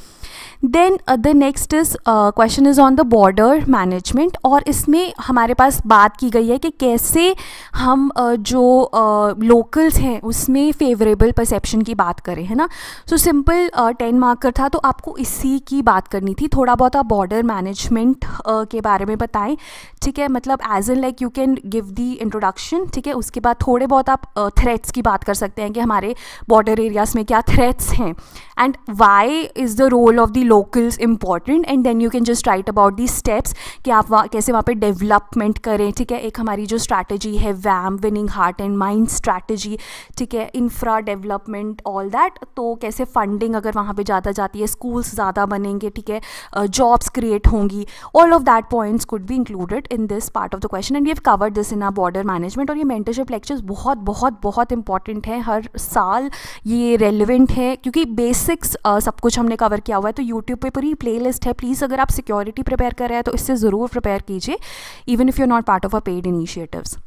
[SPEAKER 2] then the next is question is on the border management और इसमें हमारे पास बात की गई है कि कैसे हम uh, जो लोकल्स uh, हैं उसमें फेवरेबल परसेप्शन की बात करें है ना? सो सिंपल टेन मार्कर था तो आपको इसी की बात करनी थी। थोड़ा बहुत आप बॉर्डर मैनेजमेंट के बारे में बताएँ ठीक है? मतलब मतलब as an like you can give the introduction ठीक है? उसके बाद थोड़े बहुत आप थ्रेट्स uh, की बात कर सकते हैं कि हमारे बॉर्डर एरियाज़ में क्या थ्रेट्स हैं। And why is the role of the locals important and then you can just write about the steps कि आप वहाँ कैसे वहाँ पे डेवलपमेंट करें ठीक है? एक हमारी जो स्ट्रैटेजी है वैम winning heart and mind strategy ठीक है? इंफ्रा डेवलपमेंट ऑल दैट तो कैसे फंडिंग अगर वहाँ पर ज़्यादा जाती है स्कूल्स ज़्यादा बनेंगे ठीक है? जॉब्स क्रिएट होंगी all of that points could be included in this part of the question and you have covered this in our border management और ये मेंटरशिप लेक्चर्स बहुत बहुत बहुत इंपॉर्टेंट है। हर साल ये रेलिवेंट है क्योंकि बेसिक्स uh, सब कुछ हमने कवर किया हुआ है तो यूट्यूब पे पूरी प्ले लिस्ट है। प्लीज़ अगर आप सिक्योरिटी प्रिपेयर कर रहे हैं तो इससे ज़रूर प्रिपेयर कीजिए even if you are not part of a paid initiatives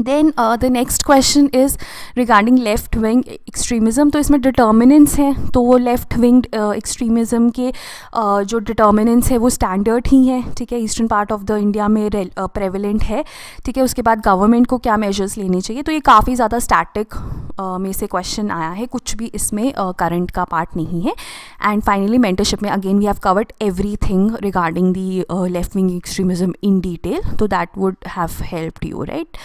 [SPEAKER 2] then the next question is regarding left wing extremism तो इसमें डिटर्मिनेंट्स हैं। तो वो लेफ़्ट विंग एक्सट्रीमिज़म के uh, जो डिटर्मिनेंट्स है वो स्टैंडर्ड ही हैं। ठीक है? Eastern part of the India में प्रेवलेंट uh, है। ठीक है? उसके बाद गवर्नमेंट को क्या मेजर्स लेने चाहिए? तो ये काफ़ी ज़्यादा स्टैटिक uh, में से क्वेश्चन आया है। कुछ भी इसमें करंट uh, का पार्ट नहीं है। एंड फाइनली मेंटरशिप में again we have covered everything regarding the left wing extremism in detail तो that would have helped you right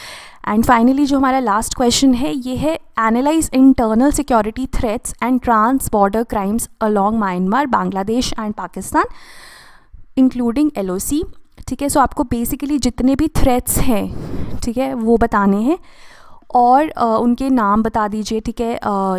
[SPEAKER 2] and finally जो हमारा लास्ट क्वेश्चन है, ये है analyse internal security threats and trans border crimes along Myanmar Bangladesh and Pakistan including L ठीक है सो आपको बेसिकली जितने भी थ्रेट्स हैं, ठीक है, वो बताने हैं। और uh, उनके नाम बता दीजिए ठीक है?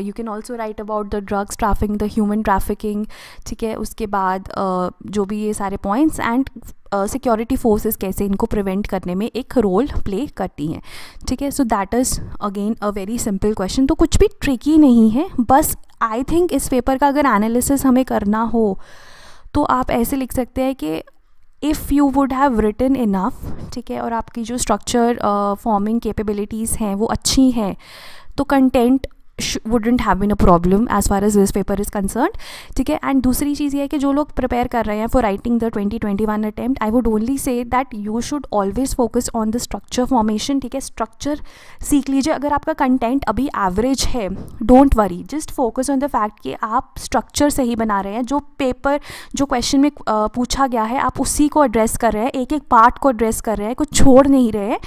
[SPEAKER 2] You can also write about the drugs trafficking the human trafficking ठीक है? उसके बाद uh, जो भी ये सारे पॉइंट्स एंड सिक्योरिटी फोर्सेस कैसे इनको प्रिवेंट करने में एक रोल प्ले करती हैं ठीक है? So that is again a very simple question तो कुछ भी ट्रिकी नहीं है बस आई थिंक इस पेपर का अगर एनालिसिस हमें करना हो तो आप ऐसे लिख सकते हैं कि if you would have written enough ठीक है, और आपकी जो स्ट्रक्चर फॉर्मिंग कैपेबिलिटीज़ हैं, वो अच्छी हैं तो content wouldn't have been a problem as far as this paper is concerned ठीक है? एंड दूसरी चीज़ ये है कि जो लोग प्रिपेयर कर रहे हैं for writing the twenty twenty one attempt I would only say that you should always focus on the structure formation ठीक है? स्ट्रक्चर सीख लीजिए। अगर आपका कंटेंट अभी एवरेज है don't worry just focus on the fact कि आप स्ट्रक्चर सही बना रहे हैं। जो पेपर जो क्वेश्चन में पूछा गया है, आप उसी को एड्रेस कर रहे हैं एक एक पार्ट को एड्रेस कर रहे हैं, कुछ छोड़ नहीं रहे हैं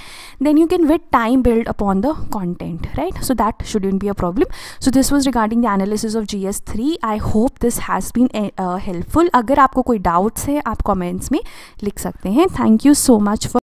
[SPEAKER 2] then you can with time build upon the content right so that should be a problem so this was regarding the analysis of gs3 i hope this has been uh, helpful अगर आपको कोई doubts है आप comments में लिख सकते हैं thank you so much for